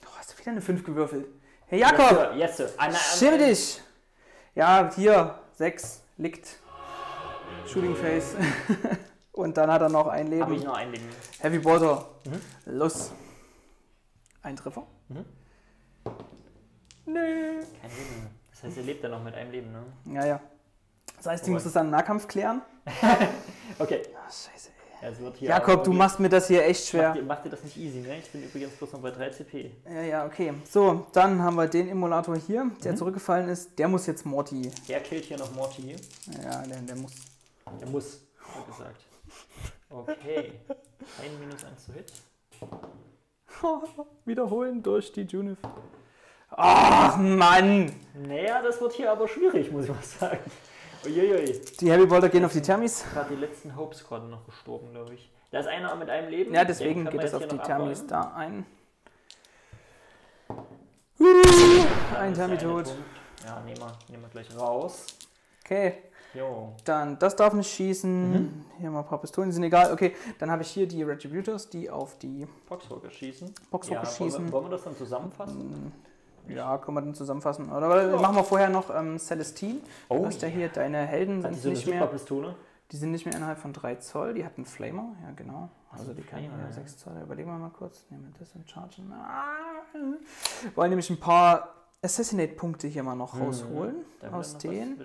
Oh, hast du wieder eine 5 gewürfelt? Herr Jakob, Yes, sir. Nein, schäme dich. Ja, hier, sechs, liegt. Shooting Face. Und dann hat er noch ein Habe ich Leben. noch ein Leben. Heavy Border. Mhm. Los. Ein Treffer. Mhm. Nee. Kein Leben. Das heißt, er lebt ja noch mit einem Leben, ne? Ja, ja. Das heißt, Wobei- muss das dann im Nahkampf klären. Okay. Ah, scheiße. Ja, es Jakob, du machst mir das hier echt Mach schwer. dir, mach dir das nicht easy, ne? Ich bin übrigens bloß noch bei 3 CP. Ja, ja, okay. So, dann haben wir den Emulator hier, der Mhm. zurückgefallen ist. Der muss jetzt Morty. Der killt hier noch Morty. Ja, der, der muss. Der muss, hat gesagt. Okay. Ein minus 1 zu Hit. Wiederholen durch die Junif. Ach, Mann! Naja, das wird hier aber schwierig, muss ich mal sagen. Uiuiui. Die Heavy Bolter gehen auf die Thermis. Gerade die letzten Hopes gerade noch gestorben, glaube ich. Da ist einer mit einem Leben. Ja, deswegen geht jetzt auf die Thermis abräumen. da ein. Dann Ein Thermi tot. Ja, nehmen wir, nehmen wir gleich raus. Okay, Jo. dann das darf nicht schießen. Mhm. Hier mal ein paar Pistolen, die sind egal. Okay, dann habe ich hier die Retributors, die auf die Boxwalker schießen. Boxwalker ja, Wollen schießen. wir, wollen wir das dann zusammenfassen? Ja, können wir dann zusammenfassen. Oder Ja. machen wir vorher noch ähm, Celestine. Oh, Du hast ja hier deine Helden sind eine nicht mehr. Die sind nicht mehr innerhalb von 3 Zoll. Die hat einen Flamer, ja genau. Also Also die kann ja ja. 6 Zoll. Überlegen wir mal kurz. Nehmen wir das und chargen. Ah. Wollen nämlich ein paar Assassinate-Punkte hier mal noch Mhm. rausholen will aus denen.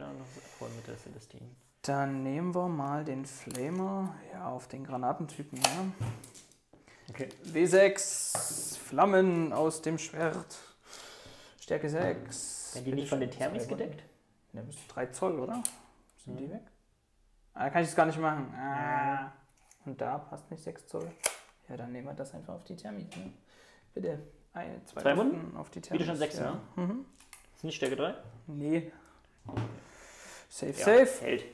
Dann nehmen wir mal den Flamer ja, auf den Granatentypen. Ja. Okay. W6, Flammen aus dem Schwert. Stärke 6. Werden die nicht von den Thermis gedeckt? Ne, bis 3 Zoll, oder? Sind die Mhm. weg? Ah, da kann ich es gar nicht machen. Ah. Und da passt nicht 6 Zoll. Ja, dann nehmen wir das einfach auf die Thermis. Ne? Bitte. Eine, zwei, Zwei Runden auf die Thermis. Wieder schon sechs, ja. ne? Mhm. Ist nicht Stärke 3? Nee. Safe, Ja, safe. Hält.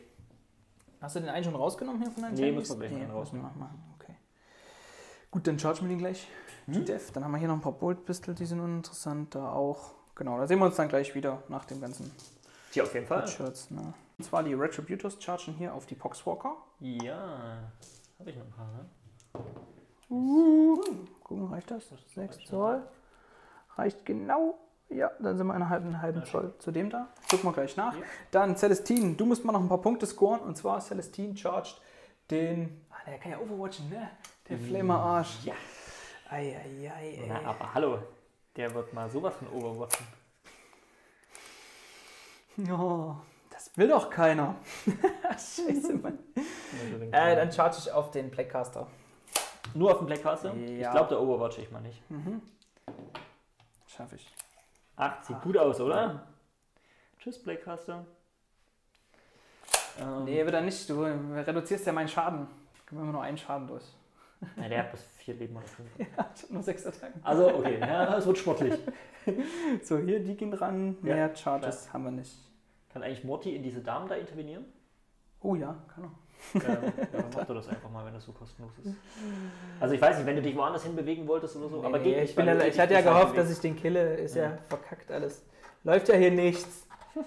Hast du den einen schon rausgenommen hier von deinen Nee, Thermis? muss man gleich müssen wir noch machen. Okay. Gut, dann chargen wir den gleich. Hm? Def. Dann haben wir hier noch ein paar Bolt Pistol, die sind uninteressant. Da auch. Genau, da sehen wir uns dann gleich wieder nach dem ganzen Tja, auf jeden Fall. Headshots. Ne? Und zwar die Retributors chargen hier auf die Poxwalker. Ja. Habe ich noch ein paar, ne? Uh, gucken, reicht das? Das 6 reicht Zoll. Reicht genau. Ja, dann sind wir einen halben, halben Ja, Zoll zu dem da. Gucken wir gleich nach. Ja. Dann Celestine, du musst mal noch ein paar Punkte scoren. Und zwar Celestine charged den. Ah, der kann ja Overwatchen, ne? Der Flamer-Arsch. Ja. Eieiei, ey. Na, aber hallo. Der wird mal sowas von Overwatchen. Oh, das will doch keiner. Scheiße, Mann. Den Äh, dann charge ich auf den Blackcaster. Nur auf dem Black Castle? Ja. Ich glaube, der Overwatch ich mal nicht. Mhm. Schaffe ich. Ach, sieht gut aus, oder? Tschüss, Black Castle. Ähm, Nee, wird er nicht. Du reduzierst ja meinen Schaden. Kommen immer nur einen Schaden durch. Na, der hat bis vier Leben oder fünf. Ja, nur sechs Attacken. Also, okay, ja, es wird sportlich. So, hier, die gehen ran. Ja, Mehr Charges haben wir nicht. Kann eigentlich Morty in diese Damen da intervenieren? Oh ja, kann er. ähm, ja, dann macht er das einfach mal, wenn das so kostenlos ist. Also ich weiß nicht, wenn du dich woanders hin bewegen wolltest oder so, aber geht nee, ich, bin ja, du ich hatte ja gehofft, dass ich den kille. Ist ja. Ja. verkackt alles. Läuft ja hier nichts.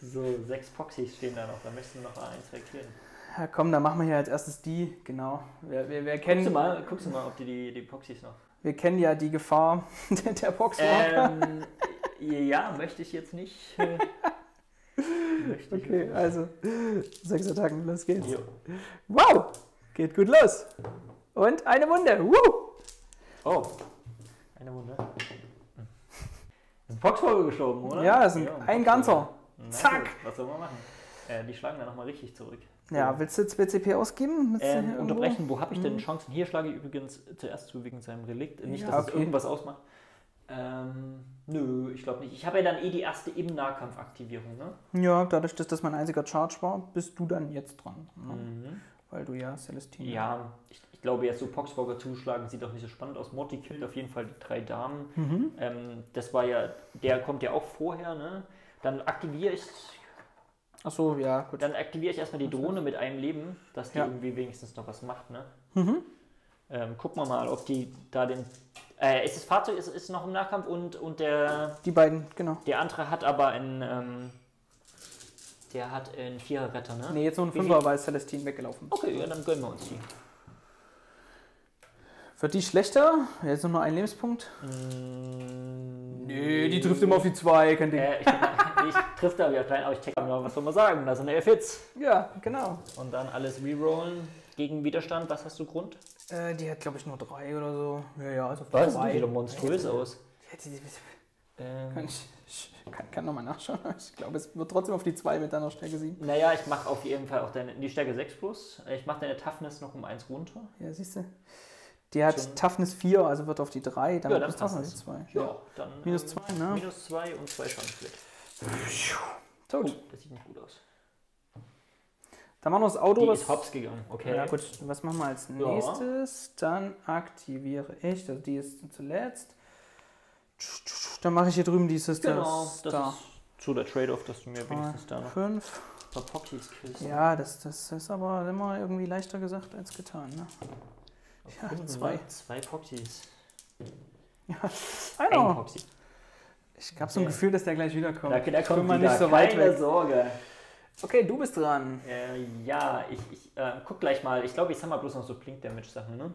So, sechs Proxys stehen da noch, da möchtest du noch ein, zwei killen. Ja, komm, dann machen wir hier als erstes die. Genau. Wir, wir, wir, Guckst du kennen, mal, guckst du mal, ob die, die, die Proxys noch. wir kennen ja die Gefahr der Boxwalker. Ähm, ja, möchte ich jetzt nicht. äh, möchte ich okay, wirklich also sechs Attacken, los geht's. nicht. Jo. Wow, geht gut los. Und eine Wunde. Woo! Oh, eine Wunde. ein Foxhole geschoben, oder? Ja, das ist ein- ein Foxhole. ganzer. Zack. Was soll man machen? Äh, die schlagen dann nochmal richtig zurück. Ja, willst du jetzt BCP ausgeben? Ähm, unterbrechen, wo habe ich denn Hm. Chancen? Hier schlage ich übrigens zuerst zu wegen seinem Relikt. Nicht, Ja, dass es okay. irgendwas ausmacht. Ähm, nö, ich glaube nicht. Ich habe ja dann eh die erste im Nahkampf Aktivierung, ne? Ja, dadurch, dass das mein einziger Charge war, bist du dann jetzt dran. Ne? Mhm. Weil du ja Celestine. Ja, ich, ich glaube jetzt so Poxburger zuschlagen sieht auch nicht so spannend aus. Morty killt auf jeden Fall die drei Damen. Mhm. Ähm, das war ja, der kommt ja auch vorher, ne? Dann aktiviere ich, Achso, ja, gut. dann aktiviere ich erstmal die Drohne mit einem Leben, dass die Ja. irgendwie wenigstens noch was macht, ne? Mhm. Ähm, gucken wir mal, ob die da den. Äh, ist das Fahrzeug ist, ist noch im Nahkampf und, und der, Die beiden, genau. der andere hat aber einen. Ähm, der hat einen Viererretter, ne? Nee, jetzt nur ein Fünfer, weil Celestine weggelaufen. Okay, ja, dann gönnen wir uns die. Wird die schlechter? Jetzt nur noch ein Lebenspunkt. Mm, Nee, die trifft immer auf die zwei, kein Ding. Äh, ich, ich trifft da wieder klein, aber ich check mal, was soll man sagen? Das sind F-Hits. Ja, genau. Und dann alles rerollen. Gegen Widerstand, was hast du Grund? Äh, die hat, glaube ich, nur drei oder so. Ja, ja, also Was? zwei. Sieht doch monströs aus. Ja, die- die- Ähm, Kann ich, ich kann, kann nochmal nachschauen. Ich glaube, es wird trotzdem auf die zwei mit deiner Stärke 7. naja, ich mache auf jeden Fall auch deine, die Stärke 6 plus. Ich mache deine Toughness noch um 1 runter. Ja, siehst du. Die hat. Toughness 4, also wird auf die 3. Dann Ja, dann passt die es. 2. Ja, dann. Minus ähm, 2, ne? Minus 2 und 2 Schadensflick. Tot. Oh, das sieht nicht gut aus. Dann machen wir das Auto. Die das ist hops gegangen. Okay. Ja gut, was machen wir als Ja. nächstes? Dann aktiviere ich, also die ist zuletzt. Dann mache ich hier drüben dieses Genau, das das da. ist so der Trade-off, dass du mir wenigstens da noch 5. ein paar Pockys killst. Ja, das, das ist aber immer irgendwie leichter gesagt als getan. Ne? Ja, zwei. ne? Zwei Poxys. Ja, Ein einer. Poxy. Ich habe so ein Okay. Gefühl, dass der gleich wiederkommt. Da, Ich kommt mal nicht so weit Keine weg. Sorge. Okay, du bist dran. Äh, ja, ich, ich äh, guck gleich mal. Ich glaube, ich habe mal bloß noch so Blink-Damage-Sachen, ne?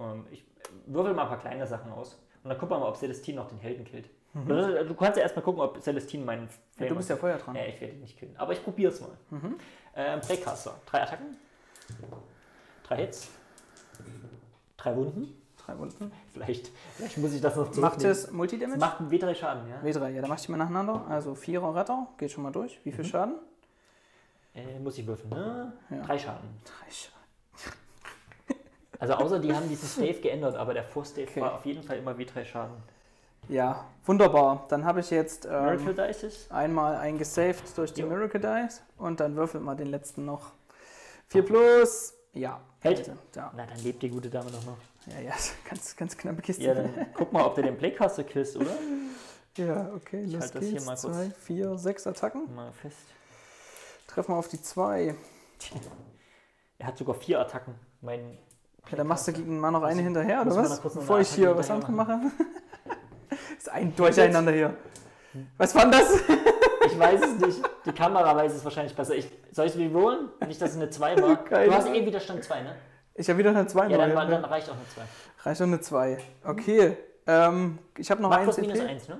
Ähm, ich würfel mal ein paar kleine Sachen aus. Und dann gucken wir mal, ob Celestine noch den Helden killt. Oder, Du kannst ja erstmal gucken, ob Celestine meinen Ja, du bist ja vorher dran. Ja, ich werde ihn nicht killen. Aber ich probiere es mal. Mhm. Ähm. Drei Attacken. Drei Hits. Drei Wunden. Drei Wunden. Vielleicht, vielleicht muss ich das noch Macht es Multidamage? Macht einen W3 Schaden, ja? W3, ja, dann mach ich die mal nacheinander. Also Vierer Retter, geht schon mal durch. Wie viel Mhm. Schaden? Äh, muss ich würfeln, ne? Ja. Drei Schaden. Drei Schaden. Also außer die haben diesen Stave geändert, aber der Vorstave Okay. war auf jeden Fall immer W3 Schaden. Ja, wunderbar. Dann habe ich jetzt ähm, einmal einen gesaved durch die Jo. Miracle Dice und dann würfelt mal den letzten noch. 4 plus. Ja. Hält. Ja, Na, dann lebt die gute Dame doch noch. ja, ja ganz, ganz knappe Kiste. Ja, dann guck mal, ob du den Playcaster killst, oder? Ja, okay, Ich los halt das hier geht's. mal kurz. 2, 4, 6 Attacken. Mal fest. Treffen wir auf die 2. Er hat sogar vier Attacken. Mein Ja, dann machst du gegen mal noch eine hinterher, oder was? Bevor ich hier was anderes mache. ist ein Durcheinander hier. Was war denn das? Ich weiß es nicht. Die Kamera weiß es wahrscheinlich besser. Ich, soll ich es rerollen? Nicht, dass es eine 2 war. Keine Du hast eh Widerstand 2, ne? Ich habe wieder eine 2 Ja, dann, neue. dann reicht auch eine 2. Reicht doch eine 2. Okay. Ähm, ich habe noch Mach plus minus CP. 1, ne?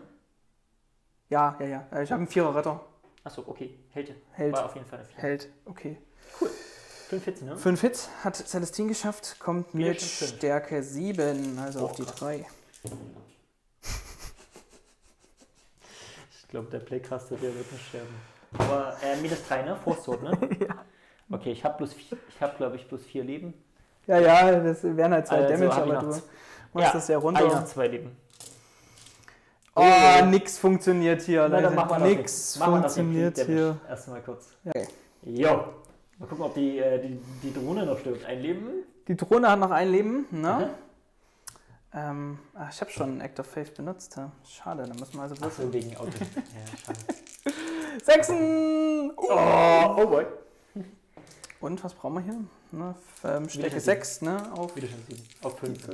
Ja, ja, ja. Äh, Ich habe einen Vierer Retter. Achso, okay. Hält. Hält. War auf jeden Fall eine 4. Hält. Okay. 5 Hits, ne? 5 Hits hat Celestine geschafft. Kommt mit fünf. Stärke 7, also Oh, auf die krass. 3. Ich glaube, der Playcaster, der wird nicht sterben. Aber äh, minus 3, ne? Force ne? ja. Okay, ich habe bloß vier, ich habe glaube ich bloß 4 Leben. Ja, ja, das wären halt zwei Also Damage, hab ich aber du machst das ja runter. Ah, ja, 2 Leben. Oh, nix funktioniert hier, Na, dann Leute. machen wir das Nix machen wir funktioniert Peak hier. Damage. Erstmal kurz. Okay. Jo. Mal gucken, ob die, äh, die, die Drohne noch stirbt. Ein Leben. Die Drohne hat noch ein Leben, ne? Mhm. Ähm, ach, ich habe schon einen Act of Faith benutzt. Schade, dann müssen wir also Achso, würfeln. wegen Auto. ja, schade. Sechsen! Oh, oh boy. Und was brauchen wir hier? Ne? Ähm, Stärke Widerstand 6, ne? Auf Widerstand 7. Auf 5.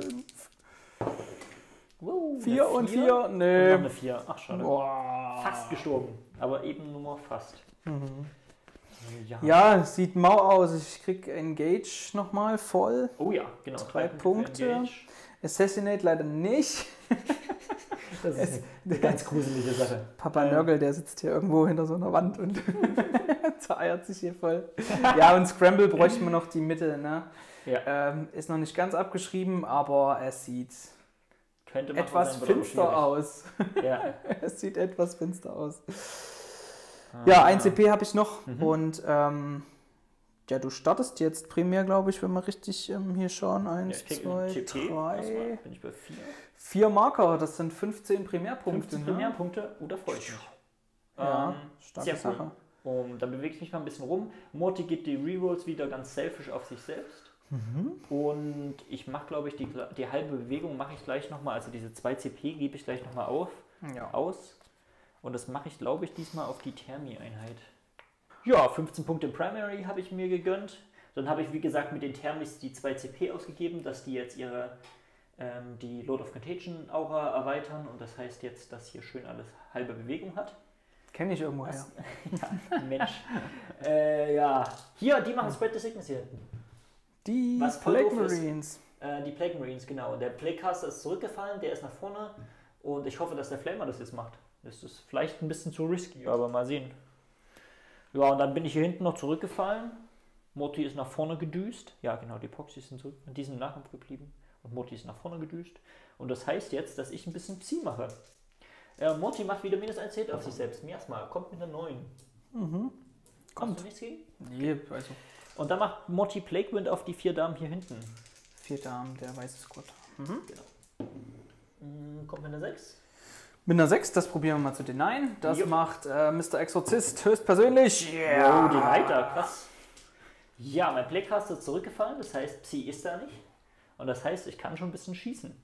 4 und 4? Und noch Nee. eine 4. Ach, schade. Boah. Fast gestorben. Aber eben nur fast. Ja. Ja, sieht mau aus. Ich krieg Engage nochmal voll. Oh ja, genau. Drei für Punkte. Assassinate leider nicht. Das ist eine ganz gruselige Sache. Papa Ähm. Nörgel, der sitzt hier irgendwo hinter so einer Wand und zereiert sich hier voll. Ja, und Scramble bräuchten wir noch die Mitte, ne? Ja. Ähm, ist noch nicht ganz abgeschrieben, aber es sieht etwas finster aus. Ja. es sieht etwas finster aus. Ja, ein CP habe ich noch Mhm. und ähm, ja, du startest jetzt primär, glaube ich, wenn wir richtig ähm, hier schauen. Ja, Eins, krieg zwei, TP. drei, bin ich bei 4. vier Marker. Das sind 15 Primärpunkte. 15 ne? Primärpunkte. Oh, da freue ich mich. Ja, Ähm, starke sehr cool. Sache. Und dann bewege ich mich mal ein bisschen rum. Morty gibt die Rerolls wieder ganz selfish auf sich selbst. Mhm. Und ich mache, glaube ich, die, die halbe Bewegung mache ich gleich nochmal. Also diese 2 CP gebe ich gleich nochmal auf, Ja. aus. Und das mache ich, glaube ich, diesmal auf die Thermi-Einheit. Ja, 15 Punkte im Primary habe ich mir gegönnt. Dann habe ich, wie gesagt, mit den Thermis die 2 CP ausgegeben, dass die jetzt ihre ähm, die Lord of Contagion Aura erweitern. Und das heißt jetzt, dass hier schön alles halbe Bewegung hat. Kenne ich irgendwo her. Ja, Mensch. äh, ja, hier, die machen Spread the Sickness hier hinten. Die Was Plague. Marines. Äh, die Plague Marines, genau. Der Plaguecaster ist zurückgefallen, der ist nach vorne. Und ich hoffe, dass der Flamer das jetzt macht. Das ist vielleicht ein bisschen zu risky, aber mal sehen. Ja, und dann bin ich hier hinten noch zurückgefallen. Morty ist nach vorne gedüst. Ja, genau, die Proxys sind zurück in diesem Nahkampf geblieben. Und Morty ist nach vorne gedüst. Und das heißt jetzt, dass ich ein bisschen Psi mache. Äh, Morty macht wieder minus 1 Hit auf sich selbst. Miasma kommt mit einer 9. Mhm. Kommt. Hast du nichts gegen? Nee, also Und dann macht Morty Plague Wind auf die vier Damen hier hinten. vier Damen, der weiße Squad. Mhm. Mm, Kommt mit einer 6. Mit einer 6, das probieren wir mal zu denyen. Das Jo. macht äh, Mr. Exorzist höchstpersönlich. Oh, den Leiter, krass. Ja, mein Playcaster ist zurückgefallen, das heißt, Psi ist da nicht. Und das heißt, ich kann schon ein bisschen schießen.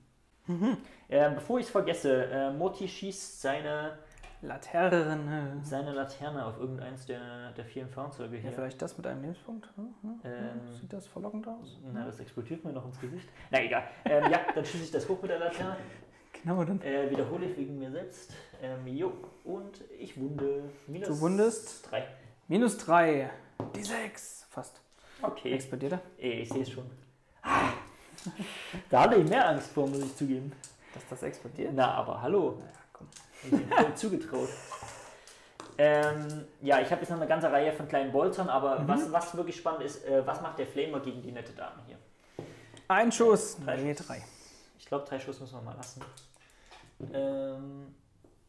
Äh, bevor ich es vergesse, äh, Morty schießt seine, Laterne. seine Laterne auf irgendeins der, der vielen Fahrzeuge Ja, hier. vielleicht das mit einem Lebenspunkt. Hm, hm, hm. Ähm, Sieht das verlockend aus? Na, das explodiert mir noch ins Gesicht. Na egal. Ähm, ja, dann schieße ich das hoch mit der Laterne. Genau, dann. Äh, wiederhole ich wegen mir selbst. Ähm, jo, und ich wunde. Minus Du wundest? 3. Minus 3. Die 6. Fast. Okay. Explodiert er? Ey, ich sehe es schon. Da hatte ich mehr Angst vor, muss ich zugeben. Dass das explodiert? Na, aber hallo. Ja, komm. Ich bin voll zugetraut. Ähm, ja, ich habe jetzt noch eine ganze Reihe von kleinen Bolzern, aber was, was wirklich spannend ist, äh, was macht der Flamer gegen die nette Dame hier? Ein Schuss. Drei Nee, Schuss. drei. Ich glaube, drei Schuss müssen wir mal lassen. Ähm,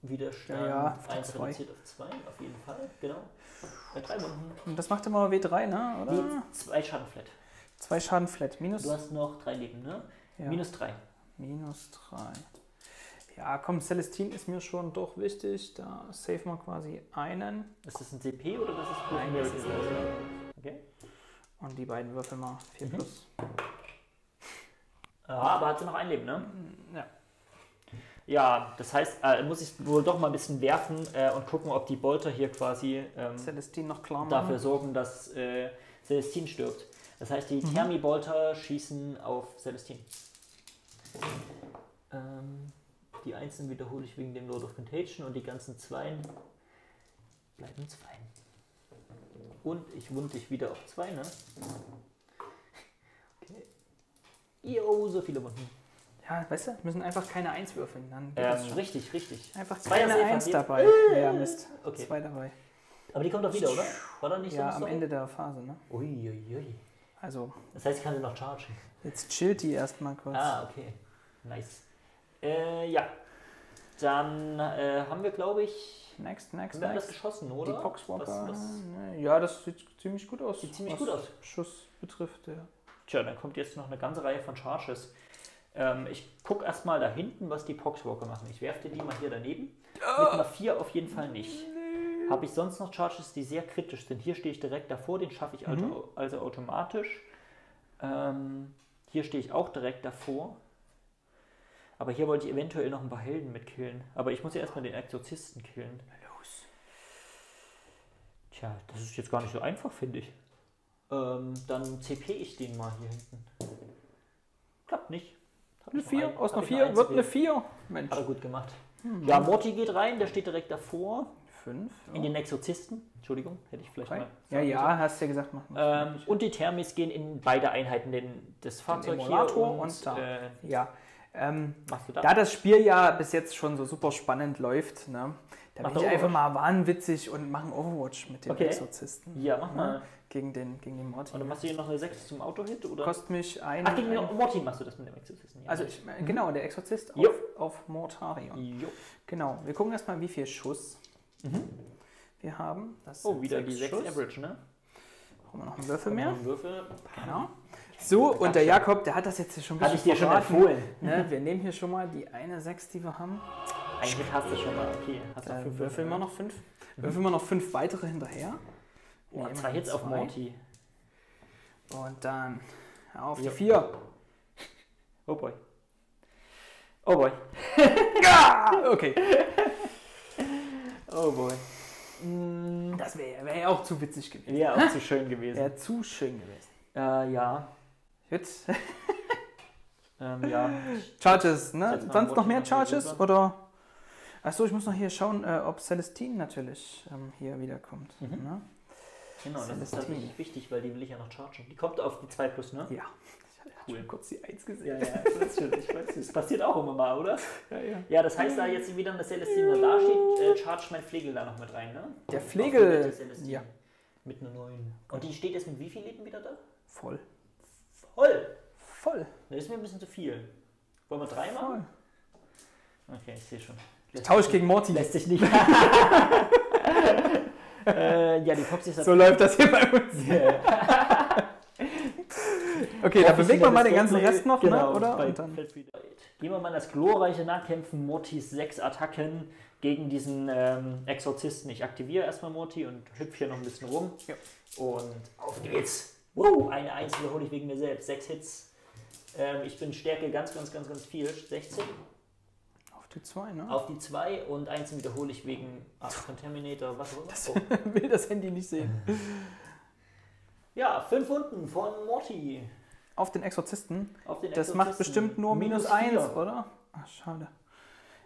Widerstand Ja, ja, auf die 1 zwei. reduziert auf 2, auf jeden Fall, genau. Bei drei Wunden. Und das macht immer W3, ne? Oder? Nee, zwei Schaden flat. Zwei Schaden flat. Minus. Du hast noch drei Leben, ne? ja. Minus drei. Minus 3. Ja, komm, Celestine ist mir schon doch wichtig. Da save wir quasi einen. Ist das ein CP oder das ist Nein, das ist Okay. Und die beiden würfeln wir 4 Mhm. plus. Ja, aber hat sie noch ein Leben, ne? Ja. Ja, das heißt, äh, muss ich wohl doch mal ein bisschen werfen äh, und gucken, ob die Bolter hier quasi ähm, Celestine noch klar machen. dafür sorgen, dass äh, Celestine stirbt. Das heißt, die Thermi-Bolter schießen auf Celestine. Ähm, die Einzelnen wiederhole ich wegen dem Lord of Contagion und die ganzen Zweien bleiben zwei. Und ich wund dich wieder auf zwei, ne? Okay. Jo, so viele Wunden. Ja, weißt du, müssen einfach keine 1 würfeln. Dann das Ähm, schon. richtig, richtig. Einfach Zweier keine Safe 1 hat dabei. Ja, Mist. Okay. Zwei dabei. Aber die kommt doch wieder, oder? War da nicht so Ja, eine am? Ende der Phase, ne? Uiuiui. Also, Das heißt, ich kann sie noch chargen. jetzt chillt die erstmal kurz. Ah, okay. Nice. Äh, ja. Dann äh, haben wir, glaube ich, Next, next, haben wir alles next. geschossen, oder? Die Poxwalker. Was, was? ne, Ja, das sieht ziemlich gut aus. Sieht ziemlich gut aus. Schuss betrifft, ja. Tja, dann kommt jetzt noch eine ganze Reihe von Charges. Ähm, ich gucke erstmal da hinten, was die Poxwalker machen. Ich werfe dir die mal hier daneben. Mit einer 4 auf jeden Fall nicht. Habe ich sonst noch Charges, die sehr kritisch sind? Hier stehe ich direkt davor, den schaffe ich also, also automatisch. Ähm, hier stehe ich auch direkt davor. Aber hier wollte ich eventuell noch ein paar Helden mitkillen. Aber ich muss ja erstmal den Exorzisten killen. Los. Tja, das ist jetzt gar nicht so einfach, finde ich. Ähm, dann CP ich den mal hier hinten. Klappt nicht. Eine ich nur 4, ein- aus einer ich nur 4 ein wird eine 4. Mensch. Hat er gut gemacht. Ja, Morty geht rein, der steht direkt davor. 5. In den Exorzisten. Entschuldigung, hätte ich vielleicht Drei. mal. Ja, ja, hast du ja gesagt, machen wir. Ähm, und die Thermis gehen in beide Einheiten, den, das Fahrzeug hier Emulator und, und da. Äh, ja. Ähm, da? da das Spiel ja bis jetzt schon so super spannend läuft, ne, da Mach bin ich einfach mal wahnwitzig und mache ein Overwatch mit dem Okay. Exorzisten. ja, mach mal. Gegen den, gegen den Morty. Und dann machst du hier noch eine 6 zum Auto-Hit? oder? Kostet mich ein. Ach, gegen den Morty machst du das mit dem Exorzisten. Ja. also ich, genau, der Exorzist Jo. auf, auf Mortarion. Jo. Genau, wir gucken erstmal, wie viel Schuss wir haben. Oh, wieder die 6 Schuss. Average, ne? Brauchen wir noch einen Würfel mehr? Einen Würfel. Genau. So, und der Jakob, der hat das jetzt hier schon ein Hatte bisschen ich dir schon empfohlen. Ne, wir nehmen hier schon mal die eine 6, die wir haben. Eigentlich hast du schon mal, okay. Hast du Dann fünf würfeln wir noch fünf. Würfeln wir noch fünf weitere hinterher. Oh, Nehmen zwei Hits auf. Morty. Und dann auf die Ja. vier. Oh boy. Oh boy. Okay. Oh boy. Das wäre wär ja auch zu witzig gewesen. Wäre auch zu schön gewesen. Wäre zu schön gewesen. Äh, ja. Gut. Ähm, ja. Charges, ne? Sonst noch mehr Charges? Oder? Achso, ich muss noch hier schauen, äh, ob Celestine natürlich ähm, hier wiederkommt. Mhm. Ne? Genau, das ist Celestine. tatsächlich wichtig, weil die will ich ja noch chargen. Die kommt auf die 2 plus, ne? Ja. Cool. schon kurz die Eins gesehen. Ja, ja, weiß schon, ich weiß. Das passiert auch immer mal, oder? Ja, ja. Ja, das heißt, da jetzt wieder eine Celestine da steht, äh, charge mein Flegel da noch mit rein, ne? Der Flegel, Celestine. ja. Mit einer neuen. Und die steht jetzt mit wie viel Leben wieder da? Voll. Voll! Voll. Das ist mir ein bisschen zu viel. Wollen wir drei Voll. machen? Okay, ich sehe schon. Ich tausche gegen Morty. Lässt sich nicht. äh, ja, die Foxy ist So läuft das hier bei uns. Okay, dann bewegen wir mal den ganzen Rest noch, genau, ne? oder? Und dann. Gehen wir mal in das glorreiche Nahkämpfen. Mortys sechs Attacken gegen diesen ähm, Exorzisten. Ich aktiviere erstmal Morty und hüpfe hier noch ein bisschen rum. Ja. Und auf geht's. Wow, eine Eins wiederhole ich wegen mir selbst. Sechs Hits. Ähm, ich bin Stärke ganz, ganz, ganz, ganz viel. 16 auf die zwei, ne? auf die 2 und 1 wiederhole ich wegen ah, Contaminator, was auch immer. Oh. Will das Handy nicht sehen. Ja, 5 Wunden von Morty. Auf den Exorzisten. Auf den Das macht Exorzisten. bestimmt nur minus, vier. eins, oder? Ach, schade.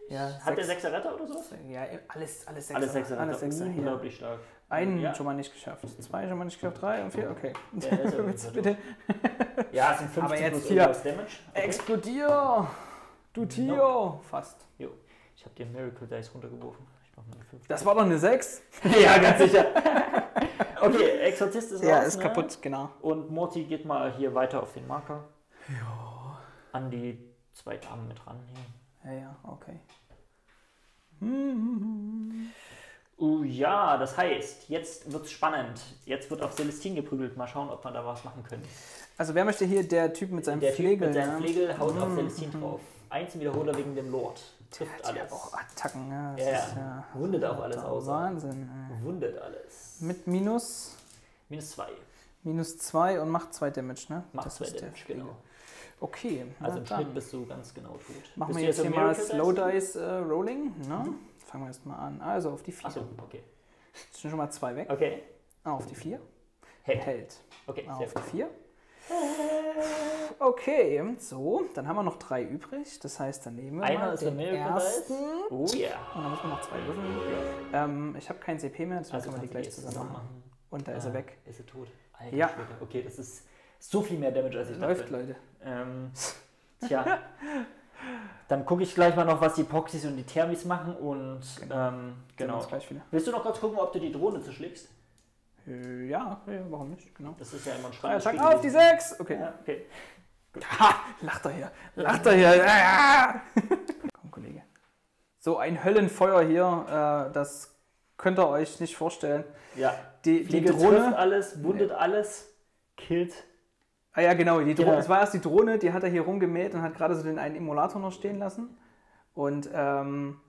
Ja, Hat der sechs- 6er Retter oder sowas? Ja, alles, alles Sechser. Alles 6er Alles Retter. Sechser. Unglaublich stark. Einen Ja. schon mal nicht geschafft. Zwei schon mal nicht geschafft. Drei und vier, okay. Ja, der bitte Ja, es sind 15 Aber jetzt plus hier. Damage. Okay. explodier! Du Tier! Fast. Jo. Ich habe dir Miracle Dice runtergeworfen. Ich mach mal eine 5. Das war doch eine 6. ja, ganz sicher. okay, Exorzist ist Ja, raus, ist ne? kaputt, genau. Und Morty geht mal hier weiter auf den Marker. Ja. An die zwei Damen mit ran. Hier. Ja, ja, okay. Uh, ja, das heißt, jetzt wird's spannend. Jetzt wird auf Celestine geprügelt. Mal schauen, ob wir da was machen können. Also wer möchte hier der Typ mit seinem Der Typ Flegel? mit seinem ja? Flegel haut auf Mhm. Celestine drauf. Einzelwiederholer wegen dem Lord. Trifft Hat ja alles. auch Attacken, ja. Das Ja, ja. ist ja Wundet auch alles aus. Wahnsinn. ja. Wundet alles. Mit minus, Minus 2. minus 2 und macht 2 Damage, ne? Macht Das 2 ist der Damage, genau. Okay, Also im dann. Schnitt bist du ganz genau tot. Machen Bist wir du jetzt hier mal Slow Dice? Äh, Rolling. Ne? Fangen wir erstmal an. Also auf die 4. Achso, okay. Sind schon mal 2 weg. Okay. Ah, auf die 4. Hey. Hält. Okay, Ah, auf die 4. Okay, so, dann haben wir noch drei übrig. Das heißt, dann nehmen wir Einer mal ist der den Miracle ersten. Dice. Oh ja. Und dann müssen wir noch zwei würfeln. Ähm, ich habe kein CP mehr, deswegen Also können wir die gleich zusammen machen. Und da ist Ah, er weg. Ist er tot? Alter, Ja. Schwede. Okay, das ist so viel mehr Damage, als ich Läuft, dachte. Leute. Ähm, tja. Dann gucke ich gleich mal noch, was die Proxys und die Thermis machen und Genau. ähm, genau. Willst du noch kurz gucken, ob du die Drohne zerschlägst? Äh, ja, ja, warum nicht? Genau. Das ist ja immer ein Ja, spannendes sag Spiel auf die gewesen. 6! Okay. Ja, okay. Ha! Lacht er hier. Lacht er hier. Ja, ja. Komm, Kollege. So ein Höllenfeuer hier, äh, das könnt ihr euch nicht vorstellen. Ja. Die, die Drohne. alles, wundet alles, killt. Ah ja, genau. Die Drohne, Ja. Es war erst die Drohne, die hat er hier rumgemäht und hat gerade so den einen Emulator noch stehen lassen. Und ähm,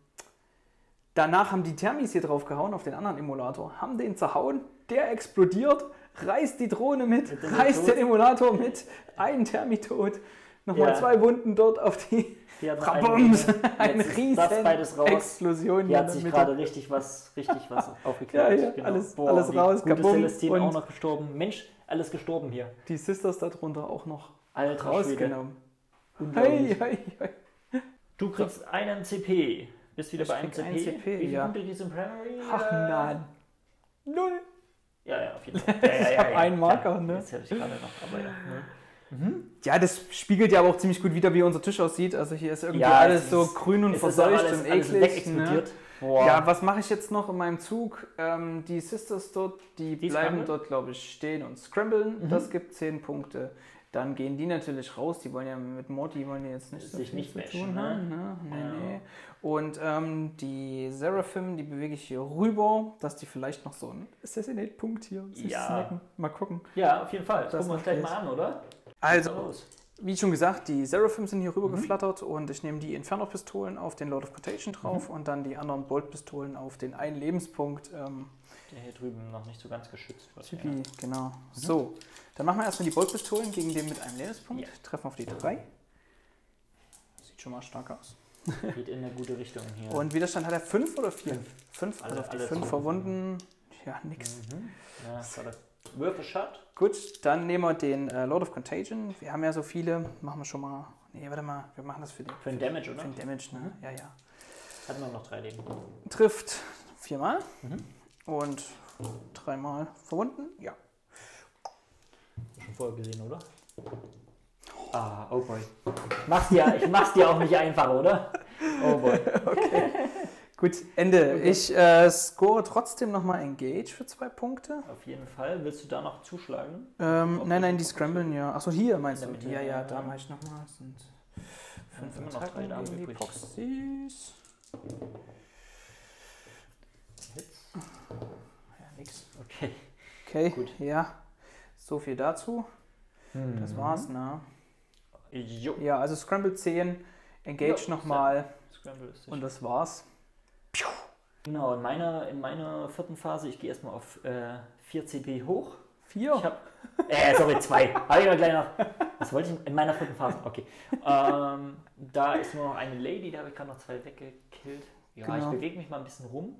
danach haben die Thermis hier drauf gehauen auf den anderen Emulator, haben den zerhauen, der explodiert, reißt die Drohne mit, Mit reißt den Emulator mit, ein Thermi tot, nochmal Ja. zwei Wunden dort auf die Die einen- eine beides riesen. Explosion Hier hier hat in sich gerade richtig was, richtig was aufgeklärt. Ja, ja, alles- alles die raus, Gute kabum, Celestine auch noch gestorben. Mensch, alles gestorben hier. Die Sisters darunter auch noch Alter rausgenommen. Hey, hey, hey. Du kriegst einen CP. Bist wieder Ich bei einem CP. einen CP, Wie viele ja. Punkte gibt es im Primary? Ach nein. Null. Ja, ja, auf jeden Fall. Ja, ja, Ich ja, hab ja, einen klar. Marker, ne? Jetzt habe ich gerade noch, aber ja. Ne? Ja, das spiegelt ja aber auch ziemlich gut wieder, wie unser Tisch aussieht. Also hier ist irgendwie Ja, alles es so ist- grün und ist verseucht alles, und eklig. Ne? Ja, was mache ich jetzt noch in meinem Zug? Ähm, die Sisters dort, die, Die bleiben scramble? dort, glaube ich, stehen und scramblen. Mhm. Das gibt 10 Punkte. dann gehen die natürlich raus. Die wollen ja mit Morty wollen die jetzt nicht so Sich viel nicht zu tun ne? haben. Ne? Nee, Ja. nee. Und ähm, die Seraphim, die bewege ich hier rüber, dass die vielleicht noch so einen Assassinate-Punkt hier sich Ja. snacken. Mal gucken. Ja, auf jeden Fall. Das gucken wir uns gleich mal an, oder? Also, wie schon gesagt, die Seraphim sind hier rüber Mhm. geflattert und ich nehme die Inferno-Pistolen auf den Lord of Contagion drauf Mhm. und dann die anderen Bolt-Pistolen auf den einen Lebenspunkt. Ähm, Der hier drüben noch nicht so ganz geschützt wird. Typi, genau. So, dann machen wir erstmal die Bolt-Pistolen gegen den mit einem Lebenspunkt. Ja. Treffen auf die 3. Sieht schon mal stark aus. Geht in eine gute Richtung hier. Und Widerstand hat er 5 oder 4? Fünf. 5, also auf die alle 5 so. verwunden. Ja, nix. Mhm. Ja, warte. Würfelshot. Gut, dann nehmen wir den äh, Lord of Contagion. Wir haben ja so viele. Machen wir schon mal. Nee, warte mal. Wir machen das für den, Für den Damage, oder? für den Damage, ne? Ja, ja. Hatten wir noch drei Leben. Trifft viermal Mhm. und dreimal verwunden. Ja. Schon vorher gesehen, oder? Ah, oh boy. Ich mach's dir, ich mach's dir auch nicht einfach, oder? Oh boy. Gut, Ende. Ich äh, score trotzdem nochmal Engage für zwei Punkte. Auf jeden Fall. Willst du da noch zuschlagen? Ähm, nein, nein, die so scramblen ja. Achso, hier meinst In du? Ja, ja, da mache ich nochmal. Das sind fünf immer noch drei Damen übrig. Proxys. Hits? Ja, nix. Okay. Okay, Gut. ja. So viel dazu. Das Mhm. war's, ne? Jo. Ja, also Scramble 10, Engage nochmal Scramble ist und das war's. Genau, in meiner, in meiner vierten Phase, ich gehe erstmal auf äh, 4 CP hoch. Vier. Ich habe, äh, sorry, 2. Habe ich mal gleich noch. Was wollte ich? In meiner vierten Phase, okay. Ähm, da ist nur noch eine Lady, da habe ich gerade noch zwei weggekillt. Ja, Genau. ich bewege mich mal ein bisschen rum.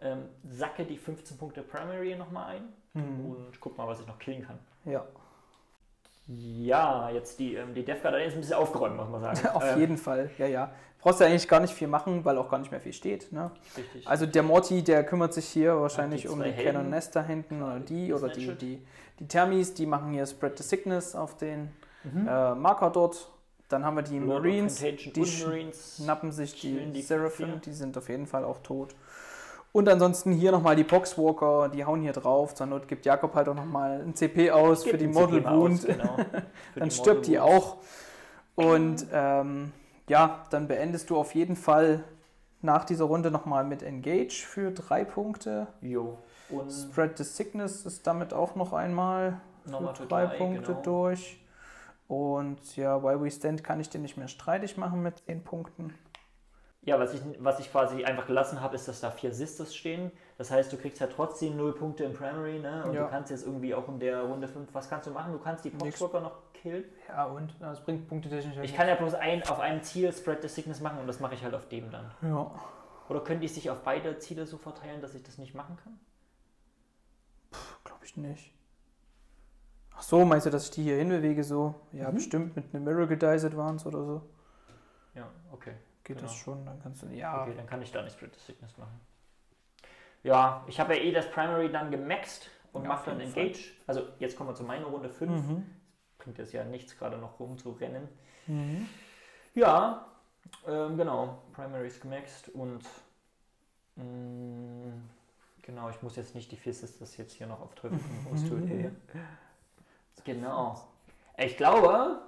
Ähm, sacke die 15 Punkte Primary nochmal ein Mhm. und guck mal, was ich noch killen kann. Ja, Ja, jetzt die, ähm, die Guard ist ein bisschen aufgeräumt, muss man sagen. auf Ähm, jeden Fall. Ja, ja. Brauchst du eigentlich gar nicht viel machen, weil auch gar nicht mehr viel steht. Ne? Richtig. Also der Morty, der kümmert sich hier wahrscheinlich die um die. Cannon Nest da hinten oder die oder die, die, die Thermis, die machen hier Spread the Sickness auf den Mhm. äh, Marker dort. Dann haben wir die Marines, die Marines. schnappen sich die die Seraphim, die sind auf jeden Fall auch tot. Und ansonsten hier nochmal die Boxwalker, die hauen hier drauf. Zur Not gibt Jakob halt auch nochmal ein CP aus für die aus, Wound. genau. Dann stirbt die auch. Und ähm, ja, dann beendest du auf jeden Fall nach dieser Runde nochmal mit Engage für drei Punkte. Jo. Und Spread the Sickness ist damit auch noch einmal für drei drei, Punkte genau. durch. Und ja, While We Stand kann ich den nicht mehr streitig machen mit zehn Punkten. Ja, was ich, was ich quasi einfach gelassen habe, ist, dass da vier Sisters stehen. Das heißt, du kriegst ja trotzdem null Punkte im Primary, ne? Und Ja. du kannst jetzt irgendwie auch in der Runde 5, was kannst du machen? Du kannst die. Poxwalker noch killen. Ja, und? Das bringt Punkte technisch. Ich kann ja bloß ein, auf einem Ziel Spread the Sickness machen und das mache ich halt auf dem dann. Ja. Oder können die sich auf beide Ziele so verteilen, dass ich das nicht machen kann? Glaube ich nicht. Ach so, meinst du, dass ich die hier hinbewege so? Ja, Mhm. bestimmt mit einem Miracle Dice Advance oder so. Ja, okay. Geht das Genau. schon, dann kannst du. Ja, Okay, dann kann ich da nicht the Sickness machen. Ja, ich habe ja eh das Primary dann gemaxt und Ja, mache dann Engage. Also jetzt kommen wir zu meiner Runde 5. Mhm. Bringt es ja nichts, gerade noch rumzurennen. Mhm. Ja, ähm, genau. Primaries gemaxt und mh, genau, ich muss jetzt nicht die vier Sisters jetzt hier noch auf Teufel töten. Genau. Ich glaube,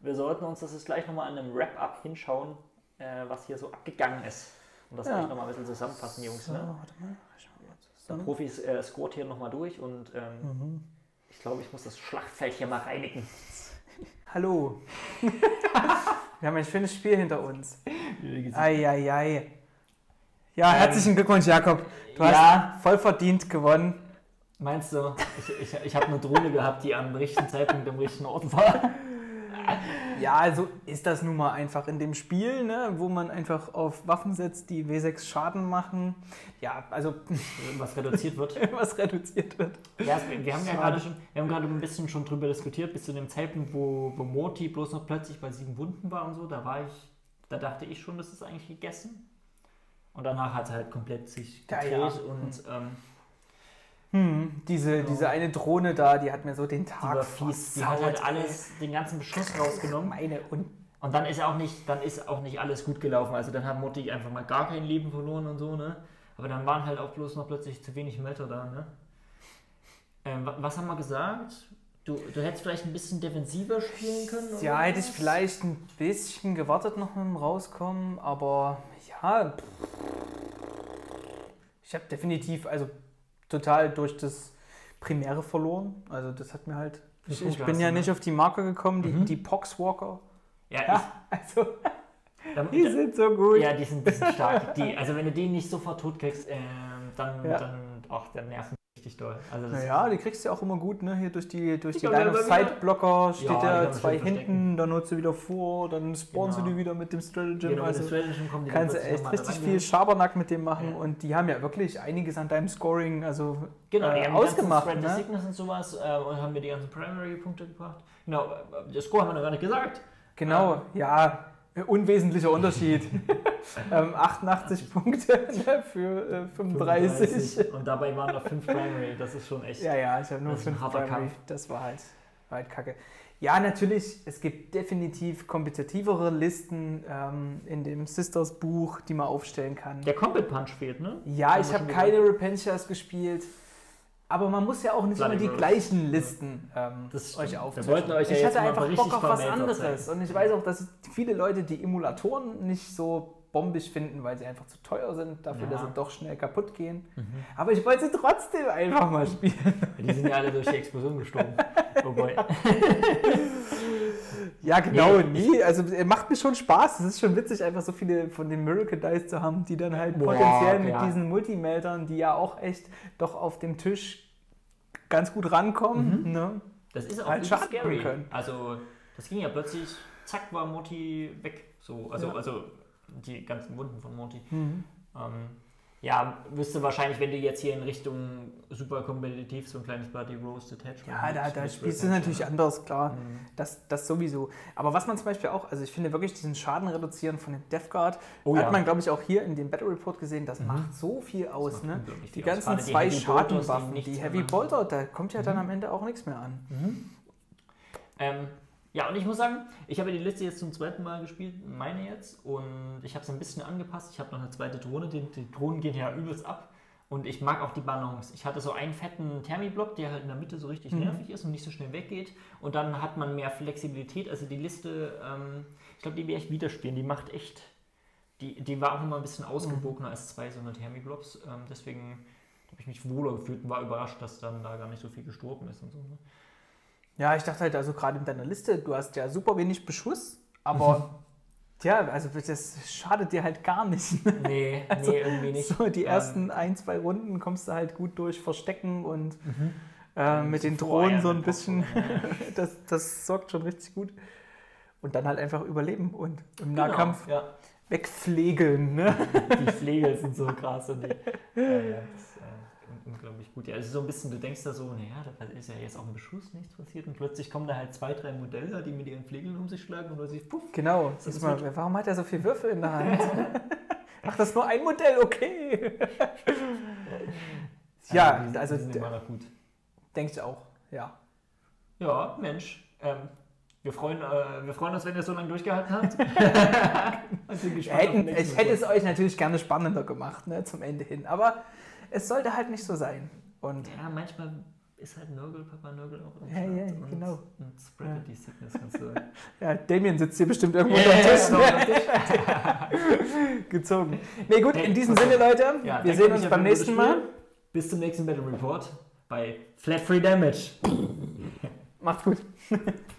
wir sollten uns das jetzt gleich nochmal an einem Wrap-Up hinschauen, äh, was hier so abgegangen ist. Und das Ja. gleich nochmal ein bisschen zusammenfassen, Jungs. So, Ne? warte mal. Ich Der. Profis äh, scored hier nochmal durch und ähm, Mhm. ich glaube, ich muss das Schlachtfeld hier mal reinigen. Hallo. Wir haben ein schönes Spiel hinter uns. Eieiei. Ja, Ähm, herzlichen Glückwunsch, Jakob. Du ja. hast voll verdient gewonnen. Meinst du, ich, ich, ich habe eine Drohne gehabt, die am richtigen Zeitpunkt am richtigen Ort war? Ja, also ist das nun mal einfach in dem Spiel, ne, wo man einfach auf Waffen setzt, die W6 Schaden machen. Ja, also Was reduziert wird. was reduziert wird. Ja, wir, haben ja gerade schon, wir haben gerade ein bisschen schon drüber diskutiert, bis zu dem Zeitpunkt, wo, wo Morty bloß noch plötzlich bei sieben Wunden war und so, da war ich, da dachte ich schon, das ist eigentlich gegessen. Und danach hat es halt komplett sich Ja, gedreht ja. und ähm, Hm, diese, Genau. diese eine Drohne da, die hat mir so den Tag fies, die hat halt alles, den ganzen Beschuss rausgenommen. Meine und Und dann ist auch nicht, dann ist auch nicht alles gut gelaufen. Also dann hat Mutti einfach mal gar kein Leben verloren und so, ne? Aber dann waren halt auch bloß noch plötzlich zu wenig Melter da, ne? Ähm, wa- was haben wir gesagt? Du, du hättest vielleicht ein bisschen defensiver spielen können? Ja, hätte ich vielleicht ein bisschen gewartet noch mit dem Rauskommen, aber ja. pff. Ich habe definitiv, also total durch das Primäre verloren. Also das hat mir halt. Ich, ich bin ja du, nicht ne? auf die Marke gekommen, die, Mhm. die Poxwalker. Ja, Ja, also ich, da, die sind so gut. ja die, sind, die sind stark. Die, also wenn du die nicht sofort tot kriegst, ähm, dann, Ja. dann, ach, dann nerven richtig doll. Also Naja, die kriegst du ja auch immer gut, ne? Hier durch die, durch die wieder- Sight-Blocker steht Ja, ja man zwei hinten, dann nutzt du wieder vor, dann spawnst Genau. du die wieder mit dem Stratagem. genau, also der Stratagem kommen die kannst du echt richtig viel. Schabernack mit dem machen Ja. und die haben ja wirklich einiges an deinem Scoring also Genau, die äh, haben ausgemacht. Spread Ne? Sickness und sowas äh, und haben mir die ganzen Primary-Punkte gebracht. Genau, äh, das Score haben wir noch gar nicht gesagt. Genau, ja, äh, unwesentlicher Unterschied. ähm, 88 Punkte ne, für äh, 35. Und dabei waren noch 5 Primary, das ist schon echt. Ja, ja, ich habe nur Das ist ein fünf harter Primary. Kampf. Das war halt, war halt kacke. Ja, natürlich, es gibt definitiv kompetitivere Listen ähm, in dem Sisters Buch, die man aufstellen kann. Der Combat Punch fehlt, ne? Ja, Haben ich habe keine Repentias gespielt. Aber man muss ja auch nicht Bloody immer die Rose. gleichen Listen ähm, euch Wir aufzeigen. wollten euch ja ich hatte einfach Bock auf was anderes. Und ich weiß auch, dass viele Leute die Emulatoren nicht so bombig finden, weil sie einfach zu teuer sind, dafür, Ja. dass sie doch schnell kaputt gehen. Mhm. Aber ich wollte sie trotzdem einfach mal spielen. Die sind ja alle durch die Explosion gestorben. Oh boy. Ja, genau, Nee, nie. Also äh, macht mir schon Spaß. Es ist schon witzig, einfach so viele von den Miracle Dice zu haben, die dann halt Boah, potenziell mit ja. diesen Multimeltern, die ja auch echt doch auf dem Tisch ganz gut rankommen. Mhm. Ne? Das ist auch Halt scary. können. Also, das ging ja plötzlich, zack, war Monty weg. So, also, Ja. also die ganzen Wunden von Monty. Mhm. Ähm, ja, wüsste wahrscheinlich, wenn du jetzt hier in Richtung super kompetitiv so ein kleines Bloody Rose Detachment. Ja, da, da spielst du natürlich anders, klar. Mhm. Das, das sowieso. Aber was man zum Beispiel auch, also ich finde wirklich diesen Schaden reduzieren von dem Death Guard, Oh hat ja. man glaube ich auch hier in dem Battle Report gesehen, das Mhm. macht so viel aus. Ne? Die aus. ganzen die zwei Schadenwaffen, die Heavy. Bolter, da kommt ja dann Mhm. am Ende auch nichts mehr an. Ähm, ja, und ich muss sagen, ich habe die Liste jetzt zum zweiten Mal gespielt, meine jetzt, und ich habe es ein bisschen angepasst. Ich habe noch eine zweite Drohne, die, die Drohnen gehen ja übelst ab. Und ich mag auch die Balance. Ich hatte so einen fetten Thermiblock, der halt in der Mitte so richtig Mhm. nervig ist und nicht so schnell weggeht. Und dann hat man mehr Flexibilität. Also die Liste, ähm, ich glaube, die werde ich wieder spielen. Die macht echt. Die, die war auch immer ein bisschen ausgewogener als zwei so eine Thermiblocks. Ähm, deswegen habe ich mich wohler gefühlt und war überrascht, dass dann da gar nicht so viel gestorben ist und so. Ne? Ja, ich dachte halt, also gerade in deiner Liste, du hast ja super wenig Beschuss, aber tja, also das schadet dir halt gar nicht. Nee, Also, nee, irgendwie nicht. So, die Ähm, ersten ein, zwei Runden kommst du halt gut durch Verstecken und Mhm. äh, mit den Drohnen so ein bisschen. Das, das sorgt schon richtig gut. Und dann halt einfach überleben und im Genau, Nahkampf Ja, wegpflegeln. Ne? die Pflege sind so krass und die, ja, ja, das ist äh, un- unglaublich gut. Ja, also so ein bisschen, du denkst da so, naja, da ist ja jetzt auch im Beschuss nichts passiert und plötzlich kommen da halt zwei, drei Modelle, die mit ihren Flegeln um sich schlagen und plötzlich, puff, Genau. Das ist mal, warum hat er so viele Würfel in der Hand? Ach, das ist nur ein Modell, okay. ja, die also die sind immer noch gut. denke ich auch. Ja. Ja, Mensch, ähm, wir freuen, äh, wir freuen uns, wenn ihr so lange durchgehalten habt. Den Hätten, ich hätte es euch natürlich gerne spannender gemacht, ne, zum Ende hin. Aber es sollte halt nicht so sein. Und Ja, manchmal ist halt Nörgel, Papa Nörgel auch am Ja, ja, Start und, genau. Und spreadet Ja. die Sickness ganz so. ja, Damien sitzt hier bestimmt irgendwo Ja, unter dem ja, Tisch. unter Gezogen. Nee, gut, Hey, in diesem Sinne. Leute, Ja, wir sehen uns beim nächsten Mal. Bis zum nächsten Battle Report bei Flat Free Damage. Macht's gut.